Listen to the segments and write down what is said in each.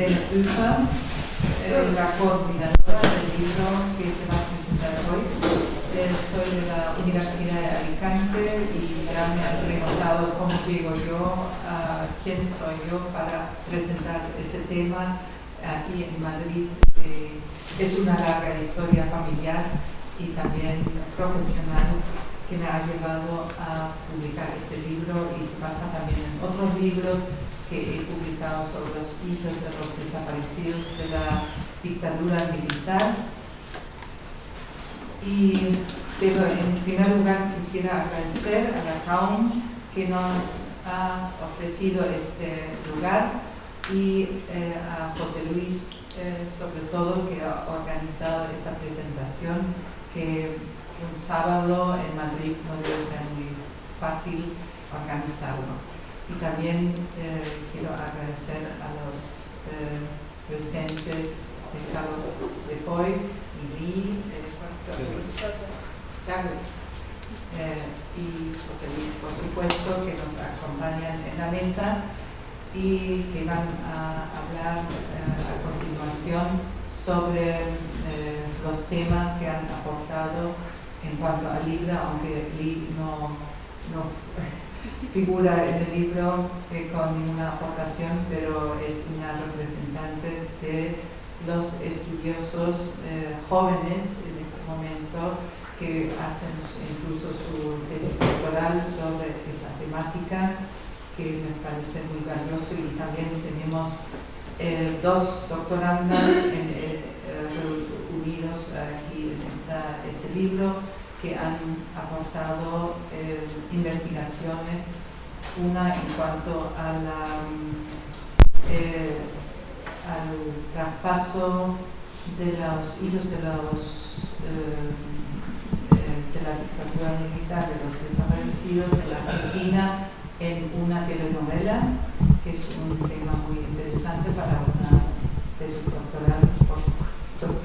Irene Ufa, eh, la coordinadora del libro que se va a presentar hoy. Eh, soy de la Universidad de Alicante y ya me han preguntado cómo llego yo, quién soy yo para presentar ese tema aquí en Madrid. Eh, es una larga historia familiar y también profesional que me ha llevado a publicar este libro y se basa también en otros libros que he publicado sobre los hijos de los desaparecidos de la dictadura militar. Y, pero en primer lugar quisiera agradecer a la CAUM que nos ha ofrecido este lugar y eh, a José Luis eh, sobre todo que ha organizado esta presentación que un sábado en Madrid no debe ser muy fácil organizarlo. Y también eh, quiero agradecer a los eh, presentes de Carlos hoy y Lee, eh, y José Luis, por supuesto, que nos acompañan en la mesa y que van a hablar a continuación sobre los temas que han aportado en cuanto al libro, aunque Lee no, no figura en el libro con ninguna aportación, pero es una representante de los estudiosos eh, jóvenes en este momento que hacen incluso su tesis doctoral sobre esa temática que me parece muy valioso. Y también tenemos eh, dos doctorandas en, eh, unidos aquí en este libro que han aportado eh, investigaciones, una en cuanto la, eh, al traspaso de los hijos de los eh, de la dictadura militar de los desaparecidos de la Argentina en una telenovela, que es un tema muy interesante para una tesis doctoral, por supuesto,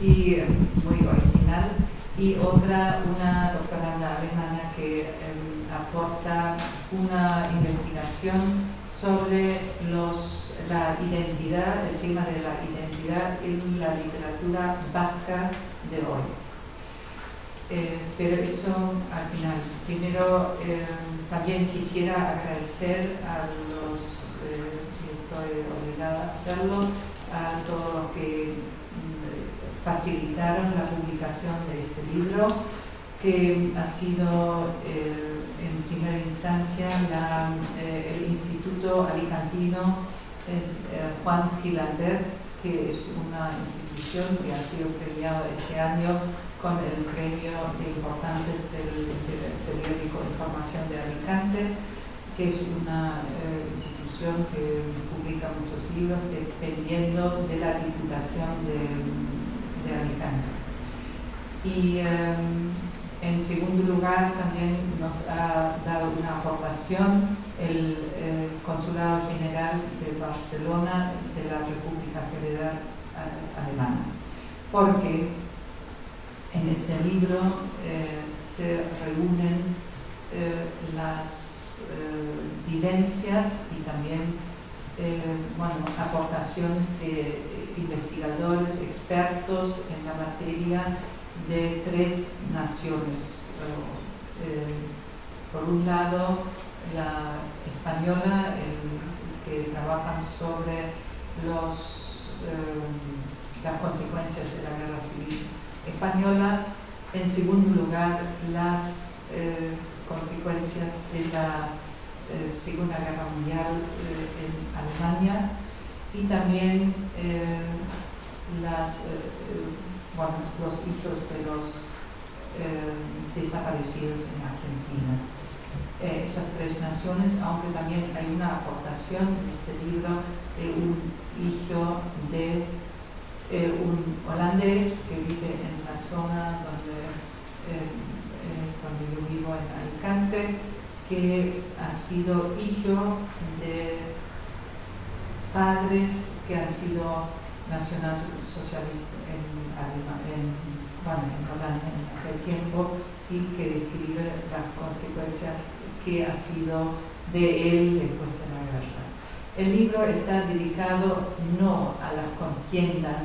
y muy original y otra, una doctoranda alemana que em, aporta una investigación sobre los, la identidad, el tema de la identidad en la literatura vasca de hoy. Eh, pero eso al final. Primero, em, también quisiera agradecer a los, eh, si estoy obligada a hacerlo, a todos los que facilitaron la publicación de este libro, que ha sido eh, en primera instancia eh, el Instituto Alicantino eh, Juan Gilalbert, que es una institución que ha sido premiado este año con el premio de importantes del, periódico Información de Alicante, que es una institución que publica muchos libros dependiendo de la Diputación de y em, en segundo lugar también nos ha dado una aportación el eh, Consulado General de Barcelona de la República Federal Alemana, porque en este libro eh, se reúnen eh, las vivencias y también bueno, aportaciones de investigadores, expertos en la materia de tres naciones. Eh, por un lado, la española, que trabajan sobre los, eh, las consecuencias de la guerra civil española. En segundo lugar, las eh, consecuencias de la Segunda Guerra Mundial en Alemania y también eh, eh, eh, los hijos de los desaparecidos en Argentina. esas tres naciones, aunque también hay una aportación en este libro de un hijo de un holandés que vive en la zona donde, donde yo vivo en Alicante, que ha sido hijo de padres que han sido nacionalsocialistas en, en, bueno, en Holanda en aquel tiempo y que describe las consecuencias que ha sido de él después de la guerra. El libro está dedicado no a las contiendas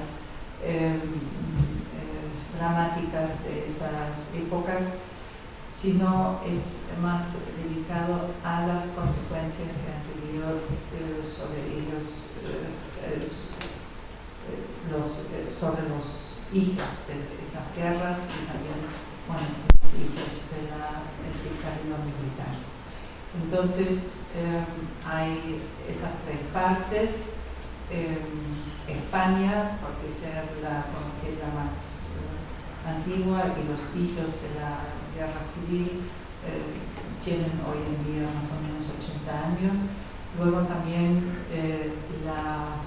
em, eh, dramáticas de esas épocas, sino es más dedicado a las consecuencias que han tenido eh, sobre ellos, eh, los, sobre los hijos de esas guerras y también los hijos de la, del militar. Entonces hay esas tres partes. España, porque ser la conquista más eh, antigua, y los hijos de la guerra civil eh, tienen hoy en día más o menos 80 años. Luego también eh, la,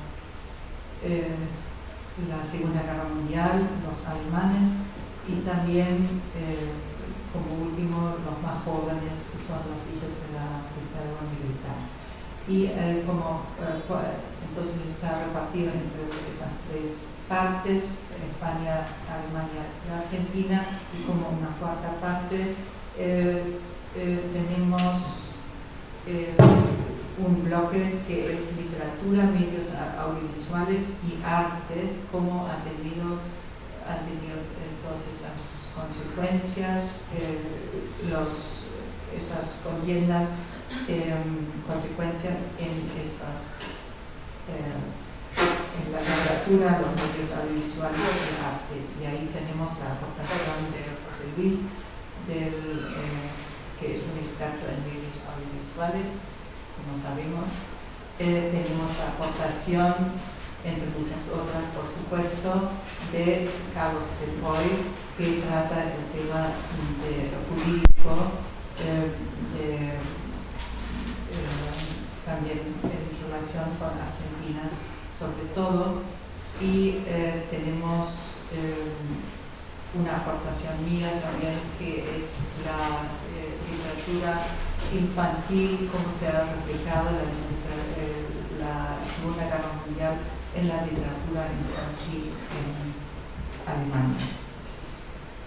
la Segunda Guerra Mundial, los alemanes, y también como último los más jóvenes son los hijos de la dictadura militar. Y eh, como eh, entonces está repartido entre esas tres partes, España, Alemania y Argentina, y como una cuarta parte eh, tenemos un bloque que es literatura, medios audiovisuales y arte, como ha tenido, ha tenido todas esas consecuencias, eh, los, esas contiendas, consecuencias en esas, literatura, los medios audiovisuales y el arte. Y ahí tenemos la aportación de José Luis, del, eh, que es un experto en medios audiovisuales, como sabemos. Eh, tenemos la aportación entre muchas otras, por supuesto, de Carlos de Boy, que trata el tema de lo jurídico, eh, también en relación con Argentina, sobre todo, y eh, tenemos eh, una aportación mía también, que es la literatura infantil, cómo se ha replicado la, Segunda Guerra Mundial en la literatura infantil en Alemania.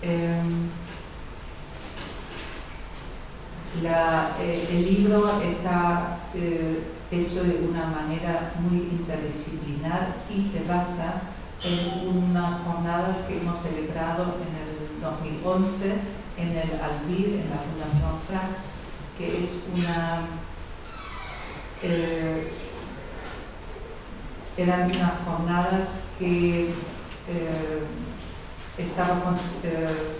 Em, eh, el libro está eh, hecho de una manera muy interdisciplinar y se basa en unas jornadas que hemos celebrado en el 2011 en el Albir, en la Fundación Frax, que es una... Eh, eran unas jornadas que eh, estaban eh,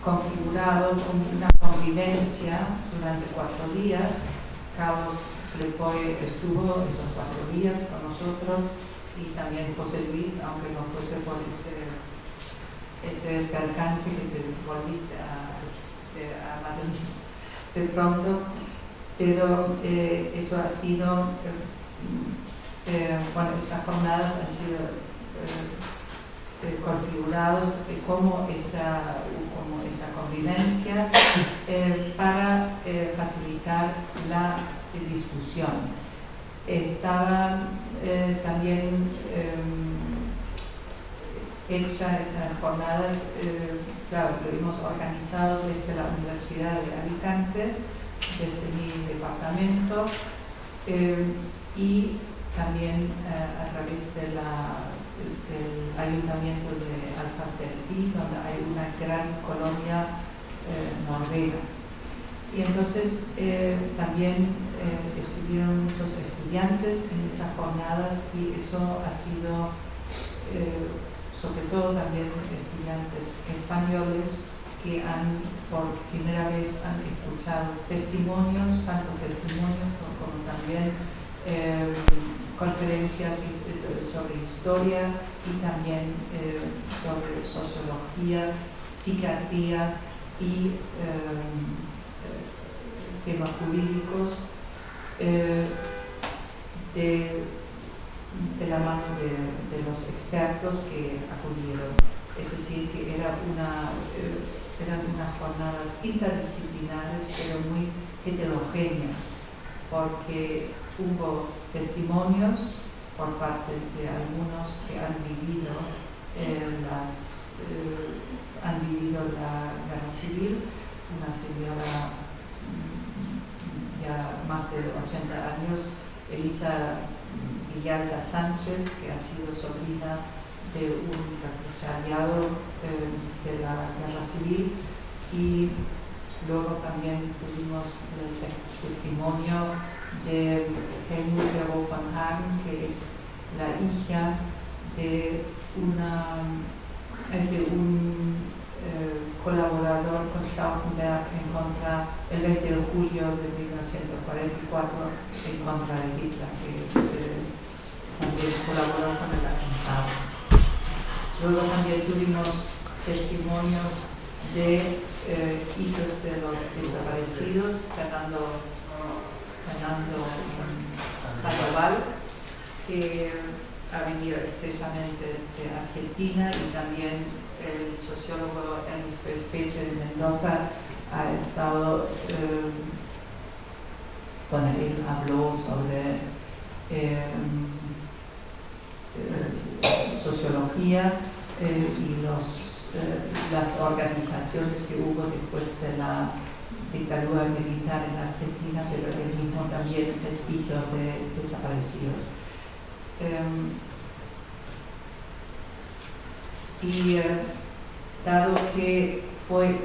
eh, configuradas con una convivencia durante cuatro días. Carlos Slepoy estuvo esos cuatro días con nosotros y también José Luis, aunque no fuese por ese, ese percance que te volviste a, a Madrid de pronto pero eh, eso ha sido, eh, eh, bueno, esas jornadas han sido configuradas como esa, como esa convivencia para facilitar la discusión. Estaba también hecha esas jornadas, claro, lo hemos organizado desde la Universidad de Alicante, desde mi departamento eh, y también eh, a través de la, del ayuntamiento de Alfastelpi, donde hay una gran colonia eh, noruega. Y entonces también estuvieron muchos estudiantes en esas jornadas y eso ha sido sobre todo también estudiantes españoles que han por primera vez han escuchado testimonios, tanto testimonios como, también eh, conferencias eh, sobre historia y también eh, sobre sociología, psiquiatría y temas jurídicos de, la mano de, de, los expertos que acudieron. Es decir, que era una eran unas jornadas interdisciplinares pero muy heterogéneas, porque hubo testimonios por parte de algunos que han vivido eh, las eh, han vivido la guerra civil, una señora mm, ya más de 80 años, Elisa Villalta Sánchez, que ha sido sobrina de un represaliado eh, de la guerra civil. Y luego también tuvimos el testimonio de Helmut von Hagen, que es la hija de, una, de un eh, colaborador con Stauffenberg en contra, el 20 de julio de 1944, en contra de Hitler, que eh, también colaboró con el atentado. Luego también tuvimos testimonios de eh, hijos de los desaparecidos, Fernando, Fernando Sandoval, que ha venido expresamente de Argentina y también el sociólogo Ernesto Espeche de Mendoza ha estado, eh, bueno, él habló sobre eh, eh, sociología y los, las organizaciones que hubo después de la dictadura militar en Argentina, pero él mismo también es hijo de desaparecidos. Em, y eh, dado que fue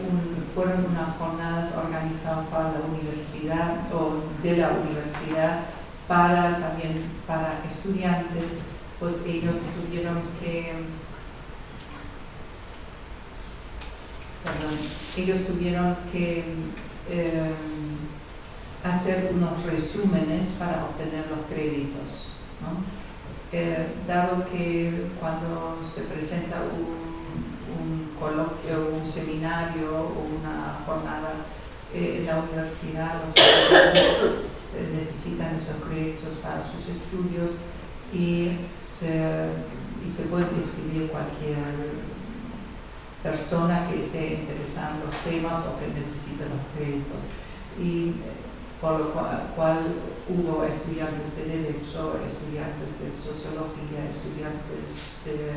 fueron unas jornadas organizadas para la universidad o de la universidad para también para estudiantes, pues ellos tuvieron que perdón, ellos tuvieron que em, hacer unos resúmenes para obtener los créditos. Eh, dado que cuando se presenta un, coloquio, un seminario o una jornada eh, en la universidad, los eh, necesitan esos créditos para sus estudios y se, y se puede inscribir cualquier persona que esté interesada en los temas o que necesite los créditos. Y por lo cual, hubo estudiantes de Derecho, estudiantes de Sociología, estudiantes de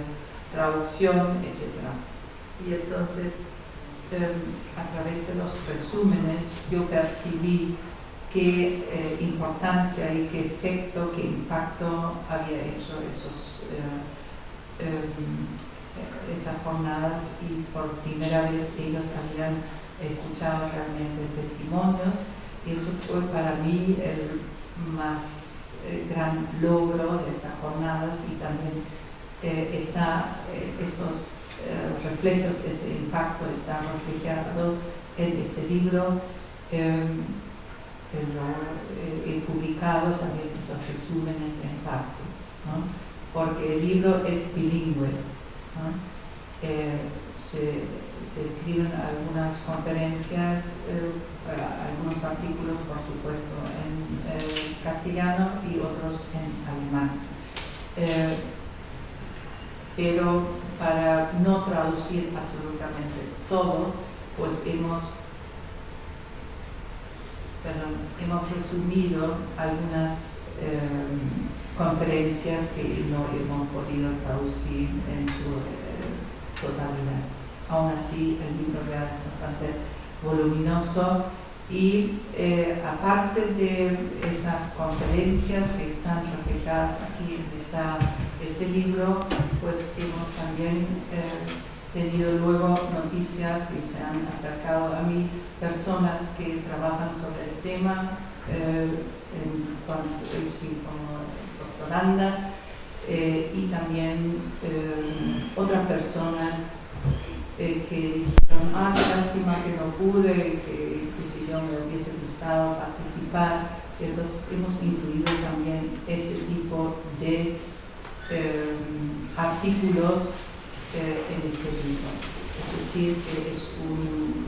Traducción, etc. Y entonces, em, a través de los resúmenes, yo percibí qué eh, importancia y qué efecto, qué impacto había hecho esos, eh, em, esas jornadas y por primera vez ellos habían escuchado realmente testimonios y eso fue para mí el más eh, gran logro de esas jornadas y también eh, está, eh, esos reflejos, ese impacto está reflejado en este libro. Em, he publicado también esos resúmenes en parte, porque el libro es bilingüe. Se, se, escriben algunas conferencias algunos artículos, por supuesto, en eh, castellano y otros en alemán. Eh, pero para no traducir absolutamente todo, pues hemos, hemos resumido algunas eh, conferencias que no hemos podido traducir en su totalidad. Aún así, el libro es bastante voluminoso y eh, aparte de esas conferencias que están reflejadas aquí en esta, este libro, pues hemos también eh, tenido luego noticias y se han acercado a mí personas que trabajan sobre el tema, eh, doctorandas, y también otras personas que dijeron, ah, lástima que no pude, que, si yo me hubiese gustado participar. entonces hemos incluido también ese tipo de em, artículos eh, en este libro. Es decir, que es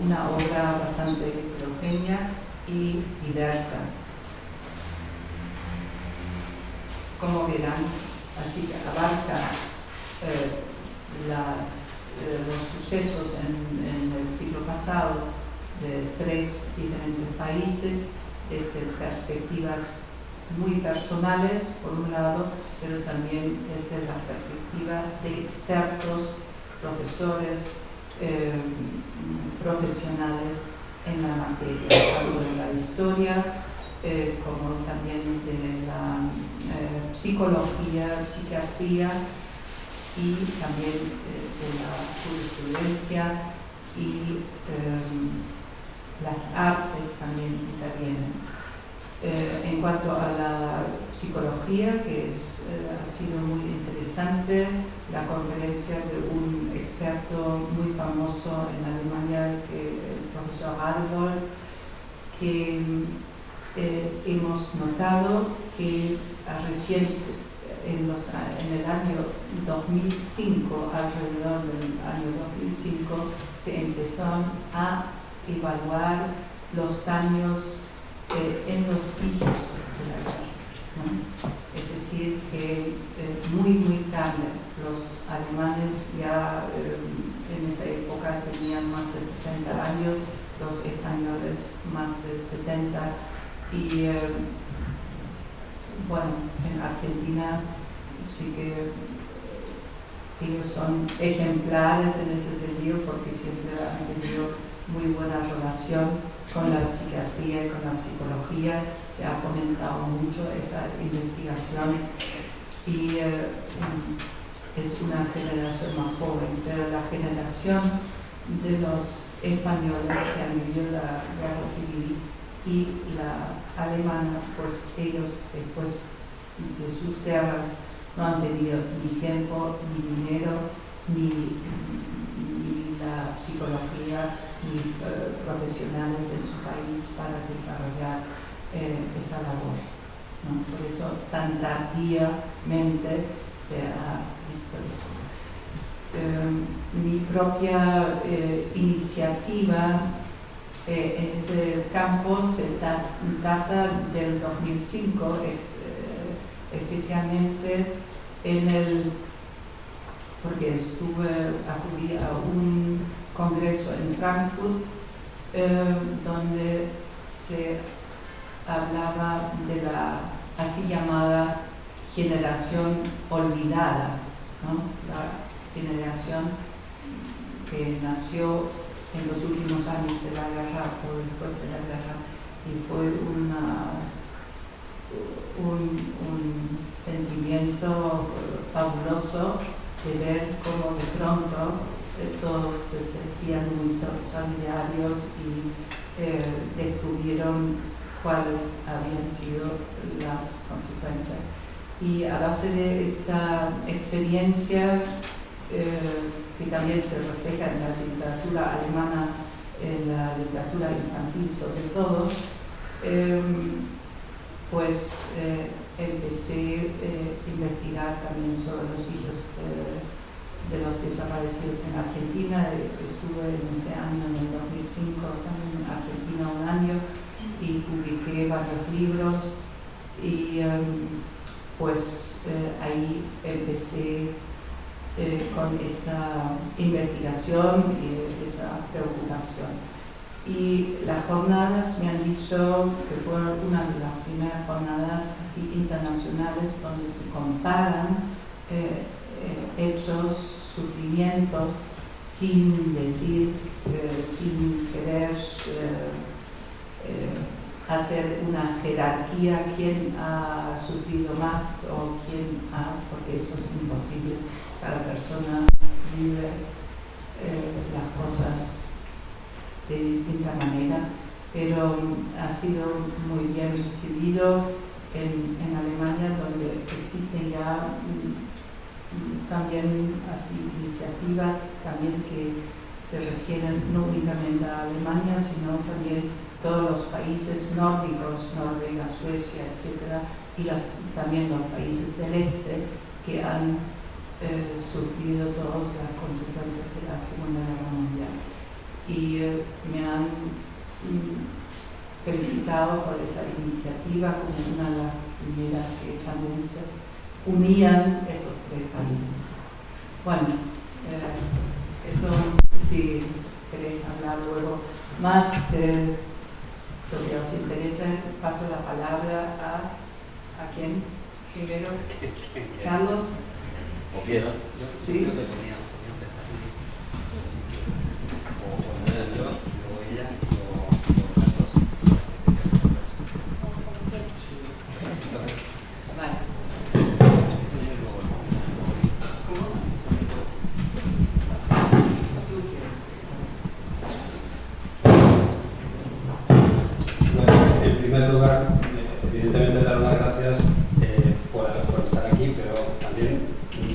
una obra bastante heterogénea y diversa. Como verán, así que abarca eh, eh, los sucesos en, el siglo pasado de tres diferentes países desde perspectivas muy personales, por un lado, pero también desde la perspectiva de expertos, profesores, eh, profesionales en la materia, de la historia eh, como también de la eh, psicología, psiquiatría y también de la jurisprudencia y las artes también intervienen. Eh, en cuanto a la psicología, que es, eh, ha sido muy interesante, la conferencia de un experto muy famoso en Alemania, que, el profesor Arnold, que eh, hemos notado que recién en, los, en el año 2005, alrededor del año 2005, se empezó a evaluar los daños eh, en los hijos de la guerra. Es decir, que eh, muy, muy tarde los alemanes ya eh, en esa época tenían más de 60 años, los españoles más de 70 y bueno, en Argentina sí que ellos son ejemplares en ese sentido porque siempre han tenido muy buena relación con la psiquiatría y con la psicología. Se ha fomentado mucho esa investigación y eh, es una generación más joven, pero la generación de los españoles que han vivido la guerra civil y la alemana, pues ellos después de sus guerras no han tenido ni tiempo, ni dinero, ni, ni la psicología y eh, profesionales en su país para desarrollar eh, esa labor. Por eso tan tardíamente se ha visto eso. Em, mi propia eh, en ese campo se data del 2005, especialmente en el, porque estuve, acudí a un congreso en Frankfurt eh, donde se hablaba de la así llamada generación olvidada, la generación que nació en los últimos años de la guerra o después de la guerra y fue un, un sentimiento fabuloso de ver cómo de pronto todos se sentían muy solidarios y eh, descubrieron cuáles habían sido las consecuencias. Y a base de esta experiencia, eh, que también se refleja en la literatura alemana, en la literatura infantil sobre todo, em, pues eh, empecé a investigar también sobre los hijos de los desaparecidos en Argentina. Estuve en ese año, en el 2005, también en Argentina un año y publiqué varios libros y em, pues eh, ahí empecé eh, con esta investigación y esa preocupación. Y las jornadas me han dicho que fueron una de las primeras jornadas así internacionales donde se comparan eh, hechos sufrimientos sin decir, eh, sin querer eh, eh, hacer una jerarquía, quién ha sufrido más o quién ha, porque eso es imposible, cada persona vive las cosas de distinta manera, pero ha sido muy bien recibido en, en Alemania, donde existen ya también así iniciativas también que se refieren no únicamente a Alemania, sino también todos los países nórdicos, Noruega, Suecia, etc., y también los países del este que han eh, sufrido todas las consecuencias de la Segunda Guerra Mundial. Y eh, me han mm, felicitado por esa iniciativa como una de las primeras que también se unían esos tres países. Bueno, eh, eso si queréis hablar luego más de lo que os interesa, paso la palabra a, ¿a quién? Primero, Carlos. ¿O Piedra? Sí.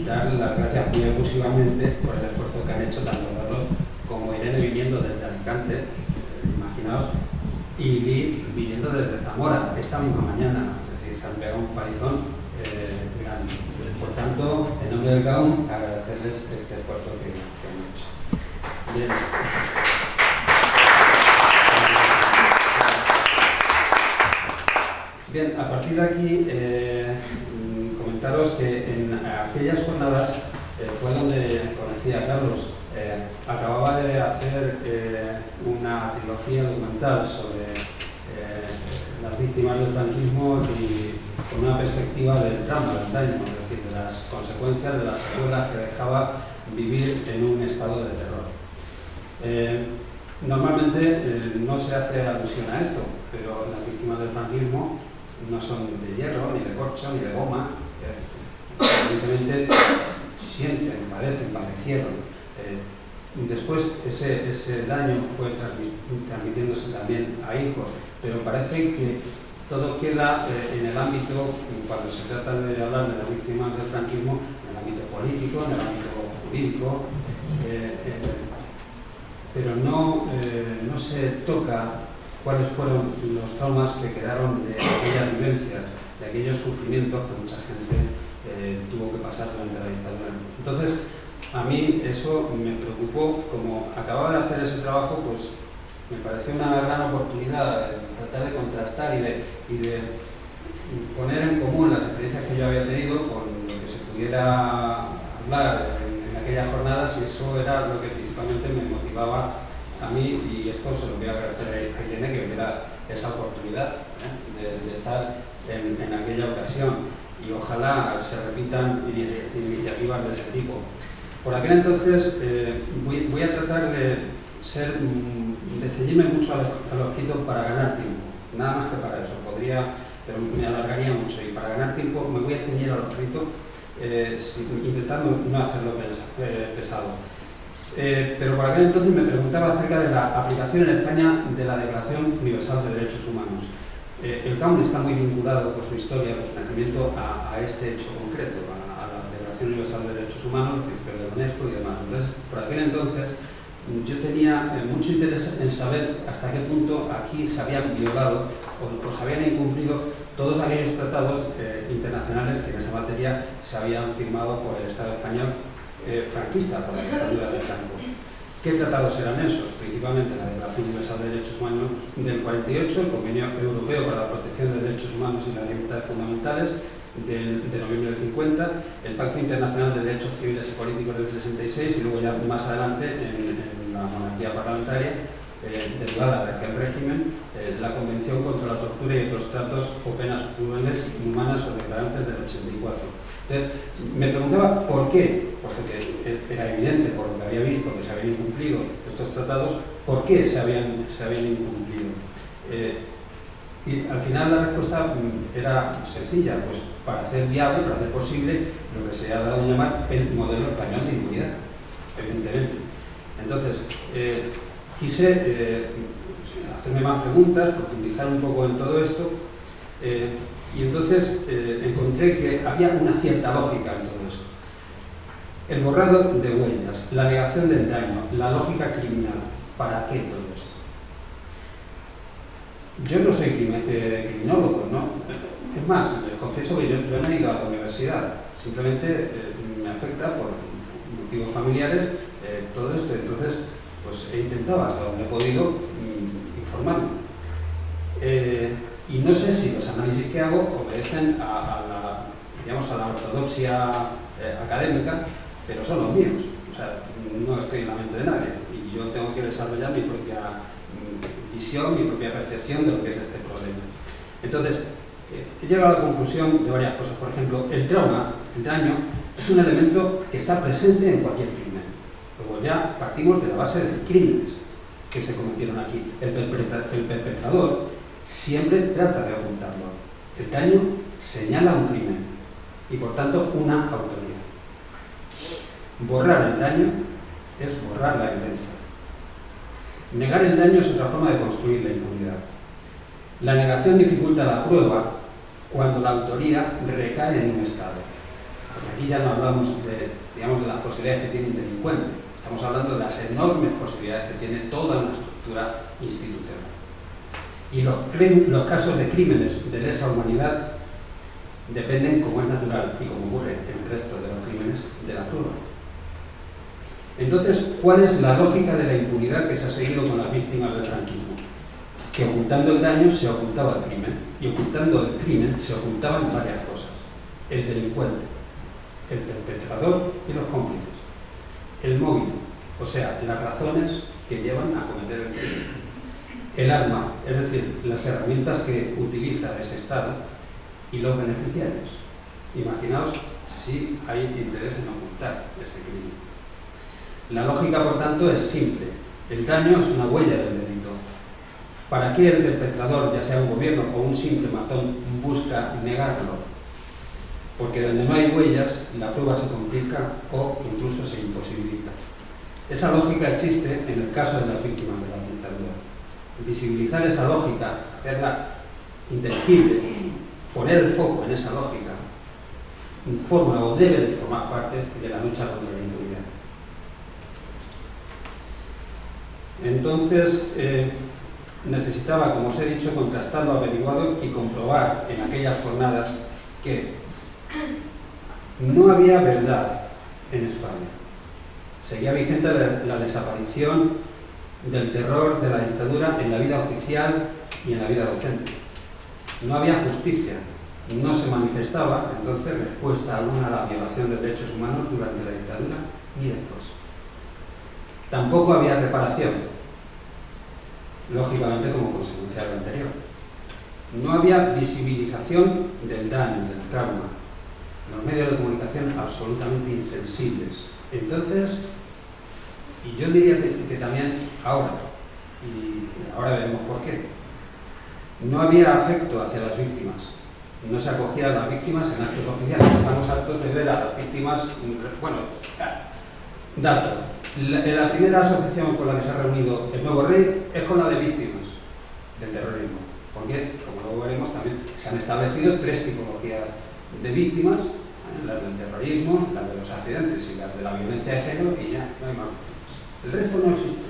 dar las gracias muy efusivamente por el esfuerzo que han hecho tanto Carlos como Irene viniendo desde Alicante, eh, imaginaos, y Lee viniendo desde Zamora esta misma mañana, es decir, se han pegado un palizón eh, grande. Por tanto, en nombre del GAUM, agradecerles este esfuerzo que, que han hecho. Bien. Bien, a partir de aquí, eh, comentaros que en aquellas jornadas eh, fue donde conocí a Carlos. Eh, acababa de hacer una trilogía documental sobre las víctimas del franquismo y con una perspectiva del trauma, del daño, es decir, de las consecuencias de las secuelas que dejaba vivir en un estado de terror. normalmente no se hace alusión a esto, pero las víctimas del franquismo no son de hierro, ni de corcho, ni de goma, evidentemente sienten, padecen, padecieron. Eh, después ese, ese, daño fue transmitiéndose también a hijos, pero parece que todo queda eh, en el ámbito, cuando se trata de hablar de las víctimas del franquismo, en el ámbito político, en el ámbito jurídico, eh, pero no, no se toca cuáles fueron los traumas que quedaron de aquellas vivencias, de aquellos sufrimientos que mucha gente eh, tuvo que pasar durante la dictadura. Entonces, a mí eso me preocupó, como acababa de hacer ese trabajo, pues me pareció una gran oportunidad de tratar de contrastar y de, y de poner en común las experiencias que yo había tenido con lo que se pudiera hablar aquellas jornadas y eso era lo que principalmente me motivaba a mí, y esto se lo voy a agradecer a Irene, que me da esa oportunidad ¿eh? de, estar en, aquella ocasión y ojalá se repitan iniciativas de ese tipo. Por aquel entonces eh, voy, a tratar de ser, mm, de ceñirme mucho a los, escritos para ganar tiempo, nada más que para eso, podría, pero me alargaría mucho y para ganar tiempo me voy a ceñir a los escritos eh, intentando no hacerlo pesado. Eh, pero por aquel entonces me preguntaba acerca de la aplicación en España de la Declaración Universal de Derechos Humanos. Eh, el CAUN está muy vinculado por su historia, por su nacimiento, a, este hecho concreto, a, la Declaración Universal de Derechos Humanos, el de UNESCO y demás. Entonces, por aquel entonces, yo tenía eh, mucho interés en saber hasta qué punto aquí se habían violado o, se habían incumplido todos aquellos tratados internacionales que en esa materia se habían firmado por el Estado español eh, franquista por la dictadura de Franco. ¿Qué tratados eran esos? Principalmente la Declaración Universal de Derechos Humanos del 48, el Convenio Europeo para la Protección de Derechos Humanos y las Libertades Fundamentales del, de noviembre del 50, el Pacto Internacional de Derechos Civiles y Políticos del 66 y luego ya más adelante en, la monarquía parlamentaria eh, derivada de aquel régimen, eh, la Convención contra la Tortura y otros tratos o penas crueles, inhumanas o degradantes del 84 me preguntaba por qué, puesto que era evidente por lo que había visto que se habían incumplido estos tratados, por qué se habían, se habían incumplido. Eh, y al final la respuesta mm, era sencilla, pues para hacer viable, para hacer posible lo que se ha dado a llamar el modelo español de impunidad, evidentemente. Entonces, eh, quise eh, hacerme más preguntas, profundizar un poco en todo esto, y entonces eh, encontré que había una cierta lógica en todo esto. El borrado de huellas, la negación del daño, la lógica criminal. ¿Para qué todo esto? Yo no soy eh, criminólogo, ¿no? Es más, confieso que yo, no he ido a la universidad, simplemente eh, me afecta por motivos familiares todo esto, entonces pues he intentado hasta donde he podido mm, informarme. Y no sé si los análisis que hago obedecen a, la, digamos, a la ortodoxia eh, académica, pero son los míos. O sea, no estoy en la mente de nadie y yo tengo que desarrollar mi propia mm, visión, mi propia percepción de lo que es este problema. Entonces, eh, he llegado a la conclusión de varias cosas. Por ejemplo, el trauma, el daño, es un elemento que está presente en cualquier. Luego ya partimos de la base de crímenes que se cometieron aquí. El, perpetrador siempre trata de ocultarlo. El daño señala un crimen y por tanto una autoría. Borrar el daño es borrar la evidencia. Negar el daño es otra forma de construir la impunidad. La negación dificulta la prueba cuando la autoría recae en un Estado. Porque aquí ya no hablamos de, digamos, de las posibilidades que tiene un delincuente, estamos hablando de las enormes posibilidades que tiene toda una estructura institucional. Y los, los casos de crímenes de lesa humanidad dependen, como es natural y como ocurre en el resto de los crímenes, de la prueba. Entonces, ¿cuál es la lógica de la impunidad que se ha seguido con las víctimas del franquismo? Que ocultando el daño se ocultaba el crimen, y ocultando el crimen se ocultaban varias cosas. El delincuente, el perpetrador y los cómplices. El móvil, o sea, las razones que llevan a cometer el crimen. El arma, es decir, las herramientas que utiliza ese Estado y los beneficiarios. Imaginaos si hay interés en ocultar ese crimen. La lógica, por tanto, es simple. El daño es una huella del delito. ¿Para qué el perpetrador, ya sea un gobierno o un simple matón, busca negarlo? Porque donde no hay huellas, la prueba se complica o incluso se imposibilita. Esa lógica existe en el caso de las víctimas de la dictadura. Visibilizar esa lógica, hacerla inteligible, poner el foco en esa lógica, forma o debe de formar parte de la lucha contra la impunidad. Entonces, eh, necesitaba, como os he dicho, contrastar lo averiguado y comprobar en aquellas jornadas que no había verdad en España. Seguía vigente la, desaparición del terror de la dictadura en la vida oficial y en la vida docente. No había justicia, no se manifestaba entonces respuesta alguna a la violación de derechos humanos durante la dictadura ni después. Tampoco había reparación, lógicamente como consecuencia de lo anterior. No había visibilización del daño, del trauma. Los medios de comunicación absolutamente insensibles. Entonces, y yo diría que, también ahora, y ahora veremos por qué, no había afecto hacia las víctimas. No se acogía a las víctimas en actos oficiales. Estamos hartos de ver a las víctimas, bueno, dato, la, primera asociación con la que se ha reunido el nuevo rey es con la de víctimas del terrorismo. Porque, como luego veremos, también se han establecido tres tipologías de víctimas, las del terrorismo, las de los accidentes y las de la violencia de género, y ya no hay más víctimas. El resto no existe.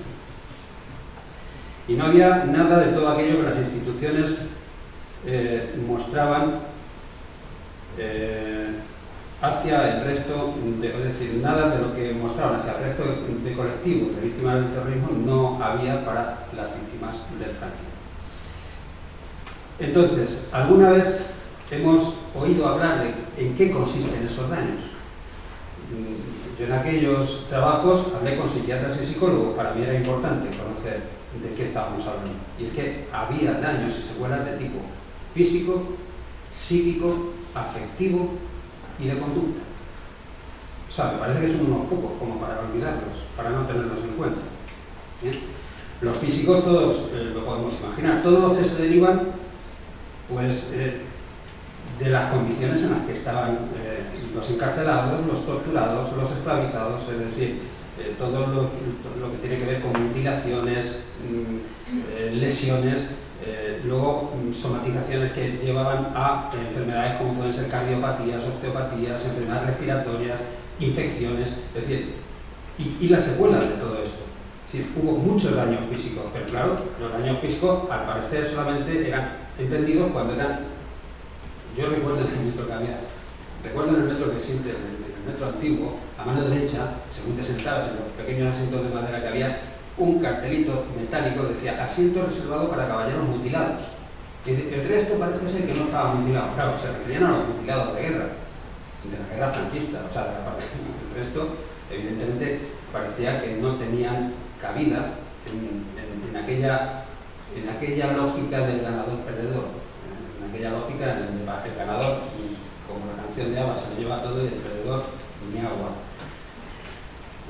Y no había nada de todo aquello que las instituciones eh, mostraban eh, hacia el resto, es decir, nada de lo que mostraban hacia el resto de, colectivos de víctimas del terrorismo no había para las víctimas del franquismo. Entonces, ¿alguna vez hemos oído hablar de en qué consisten esos daños? Mm, yo en aquellos trabajos hablé con psiquiatras y psicólogos, para mí era importante conocer de qué estábamos hablando. Y es que había daños y secuelas de tipo físico, psíquico, afectivo y de conducta. O sea, me parece que son unos pocos como para olvidarlos, para no tenerlos en cuenta. Los físicos todos eh, lo podemos imaginar, todos los que se derivan pues, eh, de las condiciones en las que estaban eh, los encarcelados, los torturados, los esclavizados, es decir, todo lo, que tiene que ver con mutilaciones, mm, lesiones, eh, luego, mm, somatizaciones que llevaban a enfermedades como pueden ser cardiopatías, osteopatías, enfermedades respiratorias, infecciones, es decir, y, las secuelas de todo esto. Hubo muchos daños físicos, pero claro, los daños físicos al parecer solamente eran entendidos cuando eran, yo recuerdo en el metro que había, recuerdo en el metro que siempre, en el metro antiguo, a mano derecha, según te sentabas en los pequeños asientos de madera que había, un cartelito metálico que decía asiento reservado para caballeros mutilados. El resto parece ser que no estaba mutilado. Claro, se referían a los mutilados de guerra, de la guerra franquista, o sea, de la parte. El resto, evidentemente, parecía que no tenían cabida en, aquella, en aquella lógica del ganador-perdedor, en aquella lógica en el, el ganador, como la canción de Ava, se lo lleva todo y el perdedor ni agua.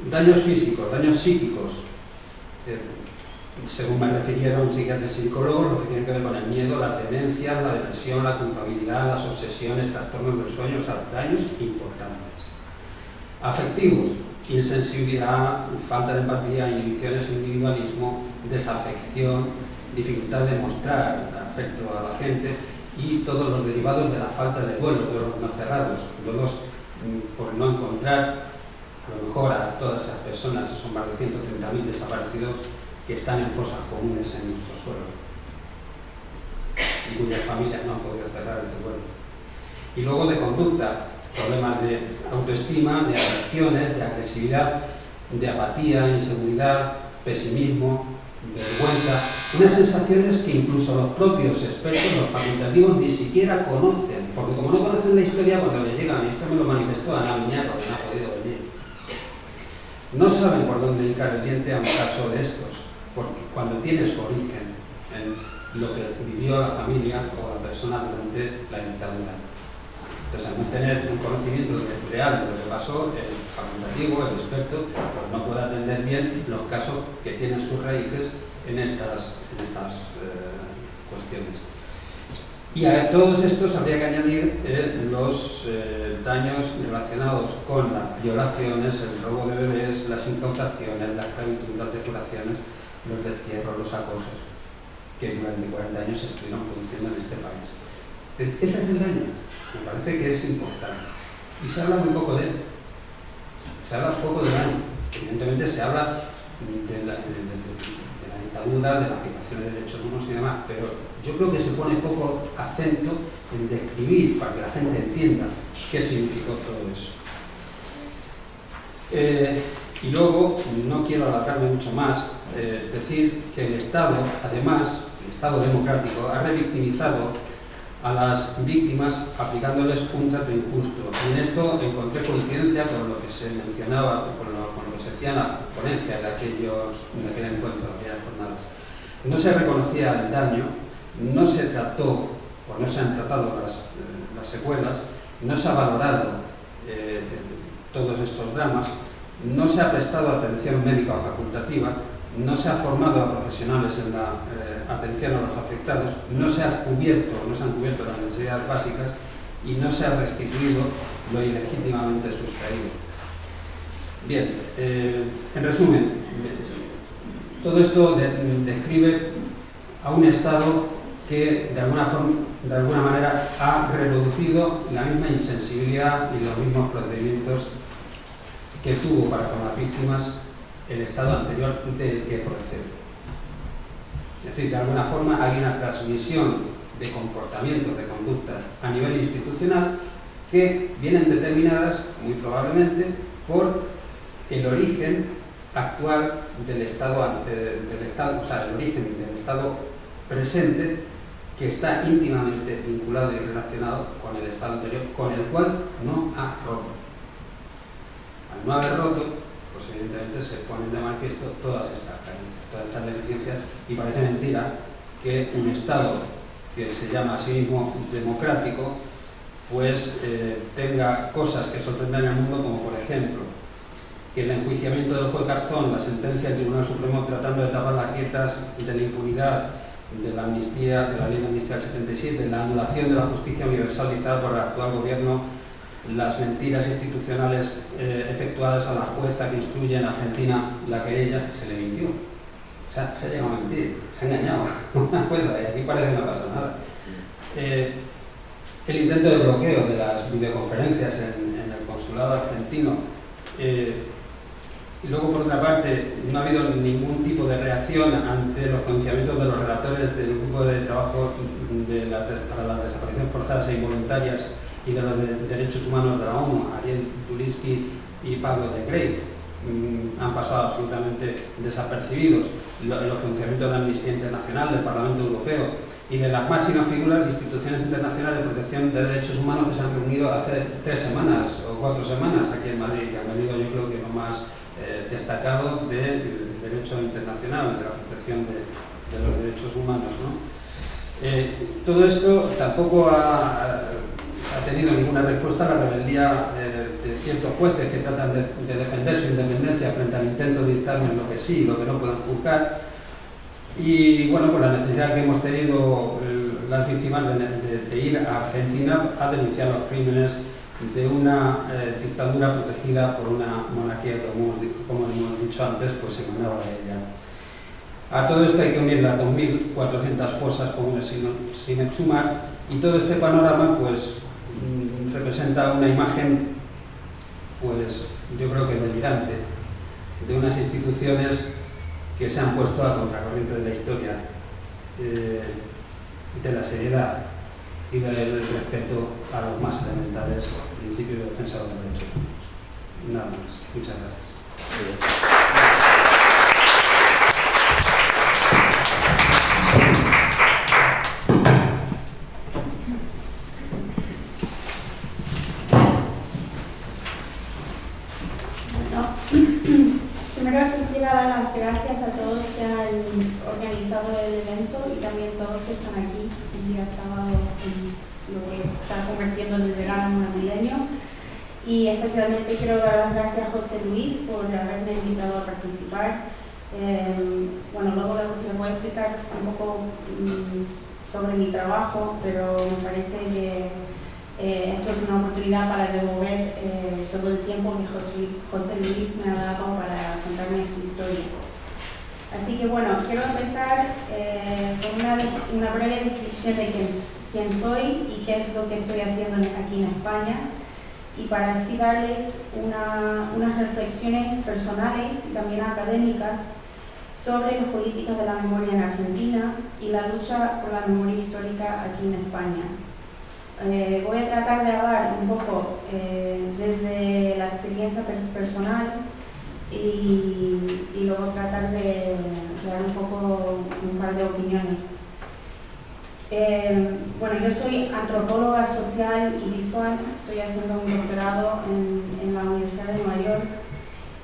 Daños físicos, daños psíquicos, según me refirieron psiquiatras y psicólogos, lo que tiene que ver con el miedo, las demencias, la depresión, la culpabilidad, las obsesiones, trastornos del sueño, o daños importantes. Afectivos, insensibilidad, falta de empatía, inhibiciones, individualismo, desafección, dificultad de mostrar afecto a la gente y todos los derivados de la falta de vuelos, de los no cerrados, los mm, por no encontrar a lo mejor a todas esas personas, esos más de 130.000 desaparecidos que están en fosas comunes en nuestro suelo y cuyas familias no han podido cerrar el recuerdo. Y luego de conducta, problemas de autoestima, de adicciones, de agresividad, de apatía, inseguridad, pesimismo, vergüenza, unas sensaciones que incluso los propios expertos, los facultativos, ni siquiera conocen, porque como no conocen la historia, cuando les llegan, y esto me lo manifestó Ana Miñar, porque no ha podido venir, no saben por dónde hincar el diente a un caso de estos, cuando tiene su origen en lo que vivió la familia o la persona durante la dictadura. Entonces, al no tener un conocimiento real de lo que pasó, el facultativo, el experto, pues no puede atender bien los casos que tienen sus raíces en estas, en estas eh, cuestiones. Y a todos estos habría que añadir eh, los eh, daños relacionados con las violaciones, el robo de bebés, las incautaciones, las esclavitud, las depuraciones, los destierros, los acosos, que durante 40 años se estuvieron produciendo en este país. Ese es el daño me parece que es importante. Y se habla muy poco de él. Se habla poco del año. Evidentemente se habla de la, dictadura, de las privaciones de derechos humanos y demás, pero yo creo que se pone poco acento en describir para que la gente entienda qué significó todo eso. Eh, y luego, no quiero alargarme mucho más, eh, decir que el Estado, además, el Estado democrático, ha revictimizado a las víctimas aplicándoles un trato injusto. En esto encontré coincidencia con lo que se mencionaba, con lo, que se decía en la ponencia de, aquellos, de aquel encuentro, de aquellas jornadas. No se reconocía el daño, no se trató, o no se han tratado las, las secuelas, no se ha valorado eh, todos estos dramas, no se ha prestado atención médica o facultativa, no se ha formado a profesionales en la eh, atención a los afectados, no se ha cubierto, no se han cubierto las necesidades básicas y no se ha restituido lo ilegítimamente sustraído. Bien, eh, en resumen, todo esto describe a un Estado que de alguna, forma, de alguna manera ha reproducido la misma insensibilidad y los mismos procedimientos que tuvo para con las víctimas el estado anterior del que procede. Es decir, de alguna forma hay una transmisión de comportamientos, de conducta a nivel institucional que vienen determinadas, muy probablemente, por el origen actual del estado, del estado, o sea, el origen del estado presente que está íntimamente vinculado y relacionado con el estado anterior, con el cual no ha roto. Al no haber roto, evidentemente se ponen de manifiesto todas estas carencias, todas estas deficiencias y parece mentira que un Estado que se llama a sí mismo democrático pues eh, tenga cosas que sorprendan al mundo como por ejemplo que el enjuiciamiento del juez Garzón, la sentencia del Tribunal Supremo tratando de tapar las quietas de la impunidad de la amnistía, de la ley de amnistía del 77, de la anulación de la justicia universal dictada por el actual gobierno las mentiras institucionales eh, efectuadas a la jueza que instruye en Argentina la querella, se le mintió. Se ha, se ha llegado a mentir, se ha engañado una jueza y aquí parece que no pasa nada. Eh, el intento de bloqueo de las videoconferencias en, el consulado argentino eh, y luego, por otra parte, no ha habido ningún tipo de reacción ante los pronunciamientos de los relatores del grupo de trabajo de la, para las forzadas e involuntarias y de los derechos humanos de la ONU, Ariel Tulinsky y Pablo de Grey, mm, han pasado absolutamente desapercibidos. Los pronunciamientos de la Amnistía Internacional, del Parlamento Europeo y de las máximas figuras de instituciones internacionales de protección de derechos humanos que se han reunido hace tres semanas o cuatro semanas aquí en Madrid, que han venido yo creo que lo más eh, destacado del derecho internacional, de la protección de, los derechos humanos. Eh, todo esto tampoco ha ha tenido ninguna respuesta la rebeldía eh, de ciertos jueces que tratan de, defender su independencia frente al intento de dictarme lo que sí y lo que no pueden juzgar. Y bueno, pues la necesidad que hemos tenido las víctimas de, ir a Argentina a denunciar los crímenes de una eh, dictadura protegida por una monarquía que, como, hemos dicho antes, pues emanaba de ella. A todo esto hay que unir las 2.400 fosas comunes sin, sin exhumar y todo este panorama pues representa una imagen pues yo creo que delirante, de unas instituciones que se han puesto a contracorriente de la historia, eh, de la seriedad y del respeto a los más elementales principios de defensa de los derechos humanos. Nada más. Muchas gracias. gracias a todos que han organizado el evento y también todos que están aquí el día sábado en lo que está convirtiendo en el verano milenio. Y especialmente quiero dar las gracias a José Luis por haberme invitado a participar. Eh, bueno, luego les voy a explicar un poco mm, sobre mi trabajo, pero me parece que eh, esto es una oportunidad para devolver eh, todo el tiempo que José, José Luis me ha dado para contarme su historia. Así que bueno, quiero empezar eh, con una, una, breve descripción de quién, quién, soy y qué es lo que estoy haciendo aquí en España y para así darles una, unas reflexiones personales y también académicas sobre las políticas de la memoria en Argentina y la lucha por la memoria histórica aquí en España. Eh, voy a tratar de hablar un poco eh, desde la experiencia personal y, luego tratar de, dar un poco un par de opiniones. Eh, bueno, yo soy antropóloga social y visual, estoy haciendo un doctorado en, la Universidad de Nueva York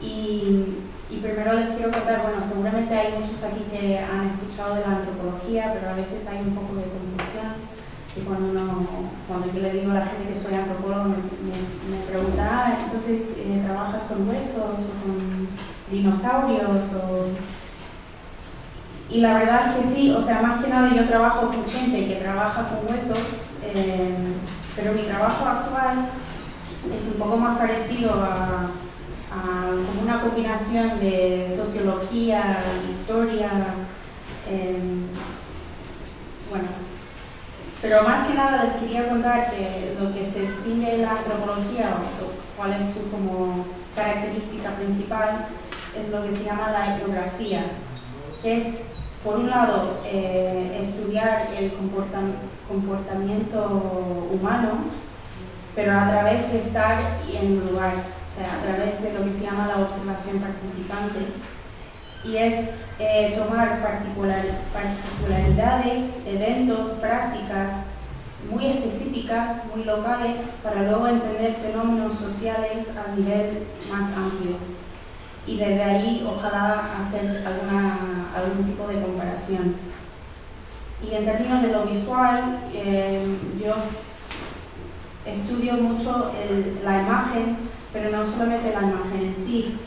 y, primero les quiero contar, bueno, seguramente hay muchos aquí que han escuchado de la antropología, pero a veces hay un poco de confusión y cuando, cuando yo le digo a la gente que soy antropólogo me, me, preguntan, ah, entonces eh, trabajas con huesos o con dinosaurios Y la verdad es que sí, o sea, más que nada yo trabajo con gente que trabaja con huesos, eh, pero mi trabajo actual es un poco más parecido a, como una combinación de sociología, historia, eh, bueno, pero más que nada les quería contar que lo que se distingue de la antropología, o cuál es su como característica principal, es lo que se llama la etnografía, que es, por un lado, eh, estudiar el comportamiento humano, pero a través de estar en un lugar, o sea, a través de lo que se llama la observación participante, y es eh, tomar particularidades, eventos, prácticas muy específicas, muy locales, para luego entender fenómenos sociales a nivel más amplio. Y desde ahí ojalá hacer alguna, algún tipo de comparación. Y en términos de lo visual, eh, yo estudio mucho la imagen, pero no solamente la imagen en sí,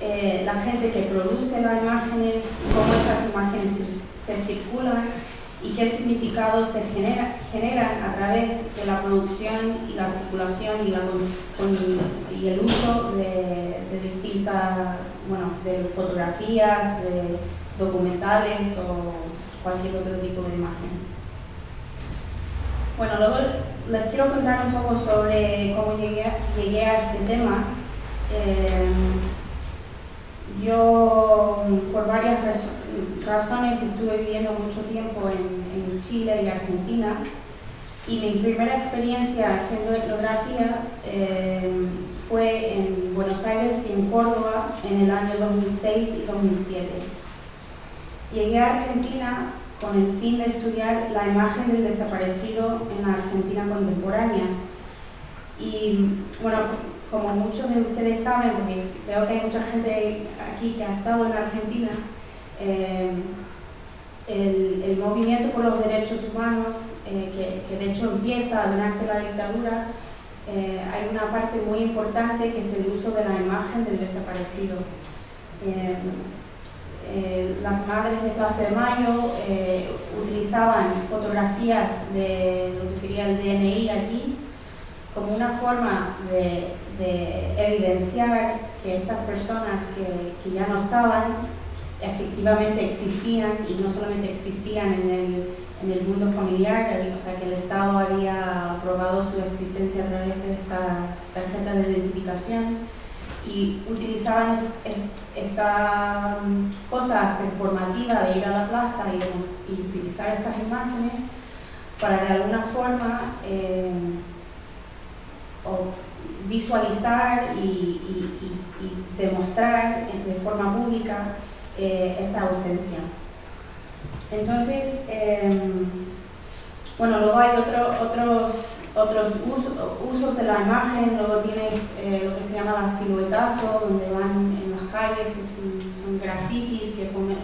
eh, la gente que produce las imágenes, cómo esas imágenes se, circulan y qué significados se genera, generan a través de la producción y la circulación y, la, y el uso de, distintas, bueno, de fotografías, de documentales o cualquier otro tipo de imagen. Bueno, luego les quiero contar un poco sobre cómo llegué, llegué a este tema. Eh, yo, por varias razones, estuve viviendo mucho tiempo en, Chile y Argentina y mi primera experiencia haciendo etnografía eh, fue en Buenos Aires y en Córdoba en el año 2006 y 2007. Llegué a Argentina con el fin de estudiar la imagen del desaparecido en la Argentina contemporánea. Y bueno, como muchos de ustedes saben, porque veo que hay mucha gente aquí que ha estado en Argentina, eh, el, movimiento por los derechos humanos, eh, que, de hecho empieza durante la dictadura, eh, hay una parte muy importante que es el uso de la imagen del desaparecido. las madres de Plaza de Mayo utilizaban fotografías de lo que sería el DNI aquí como una forma de, evidenciar que estas personas que, ya no estaban efectivamente existían y no solamente existían en el, en el mundo familiar, o sea que el Estado había aprobado su existencia a través de estas tarjetas de identificación y utilizaban esta mm, cosa performativa de ir a la plaza y, utilizar estas imágenes para de alguna forma eh, visualizar y, demostrar de forma pública eh, esa ausencia. Entonces, em, bueno, luego hay otro, otros, otros usos de la imagen, luego tienes eh, lo que se llama la siluetazo, donde van en las calles, que son, grafitis que ponen,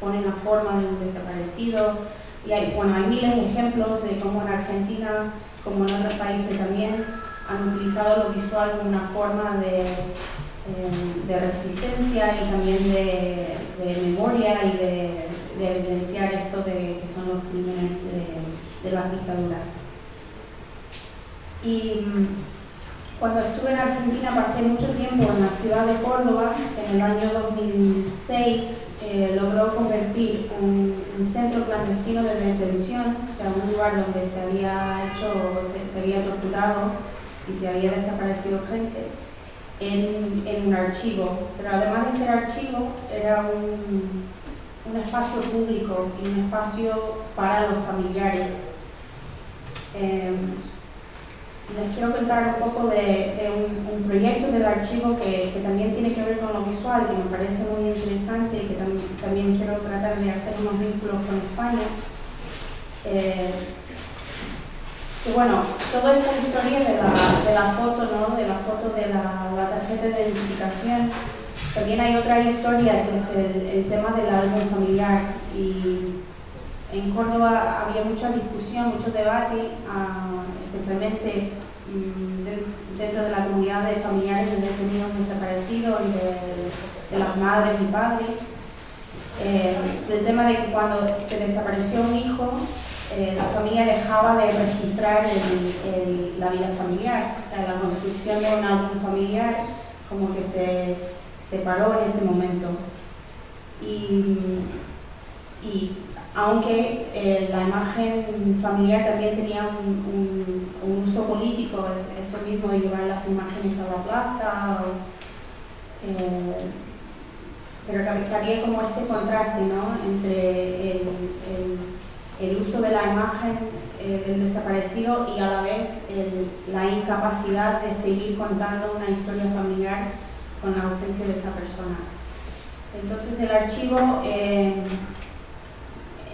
ponen, la forma del desaparecido. Y hay, bueno, hay miles de ejemplos de cómo en Argentina, como en otros países también, han utilizado lo visual como una forma de, de resistencia y también de, de memoria y de, de, evidenciar esto de que son los crímenes de, las dictaduras. Y mm, cuando estuve en Argentina pasé mucho tiempo en la ciudad de Córdoba, en el año 2006 eh, logró convertir un, centro clandestino de detención, o sea, un lugar donde se había hecho, se, se había torturado y se había desaparecido gente en, en, un archivo. Pero además de ser archivo, era un, un espacio público y un espacio para los familiares. Eh, les quiero contar un poco de, un, proyecto del archivo que, que, también tiene que ver con lo visual, que me parece muy interesante y que también quiero tratar de hacer unos vínculos con España. Eh, y bueno, toda esta historia de la, de la foto, ¿no? de la foto de la, tarjeta de identificación, también hay otra historia que es el, el tema del álbum familiar. Y en Córdoba había mucha discusión, mucho debate, uh, especialmente de, dentro de la comunidad de familiares de detenidos desaparecidos de, de, las madres y padres, eh, del tema de que cuando se desapareció un hijo, eh, la familia dejaba de registrar la vida familiar, o sea, la construcción de un álbum familiar como que se separó en ese momento. Y, y aunque eh, la imagen familiar también tenía un, un, uso político, es, eso mismo de llevar las imágenes a la plaza, eh, pero había como este contraste ¿no? entre el, el uso de la imagen eh, del desaparecido y a la vez la incapacidad de seguir contando una historia familiar con la ausencia de esa persona. Entonces el archivo eh,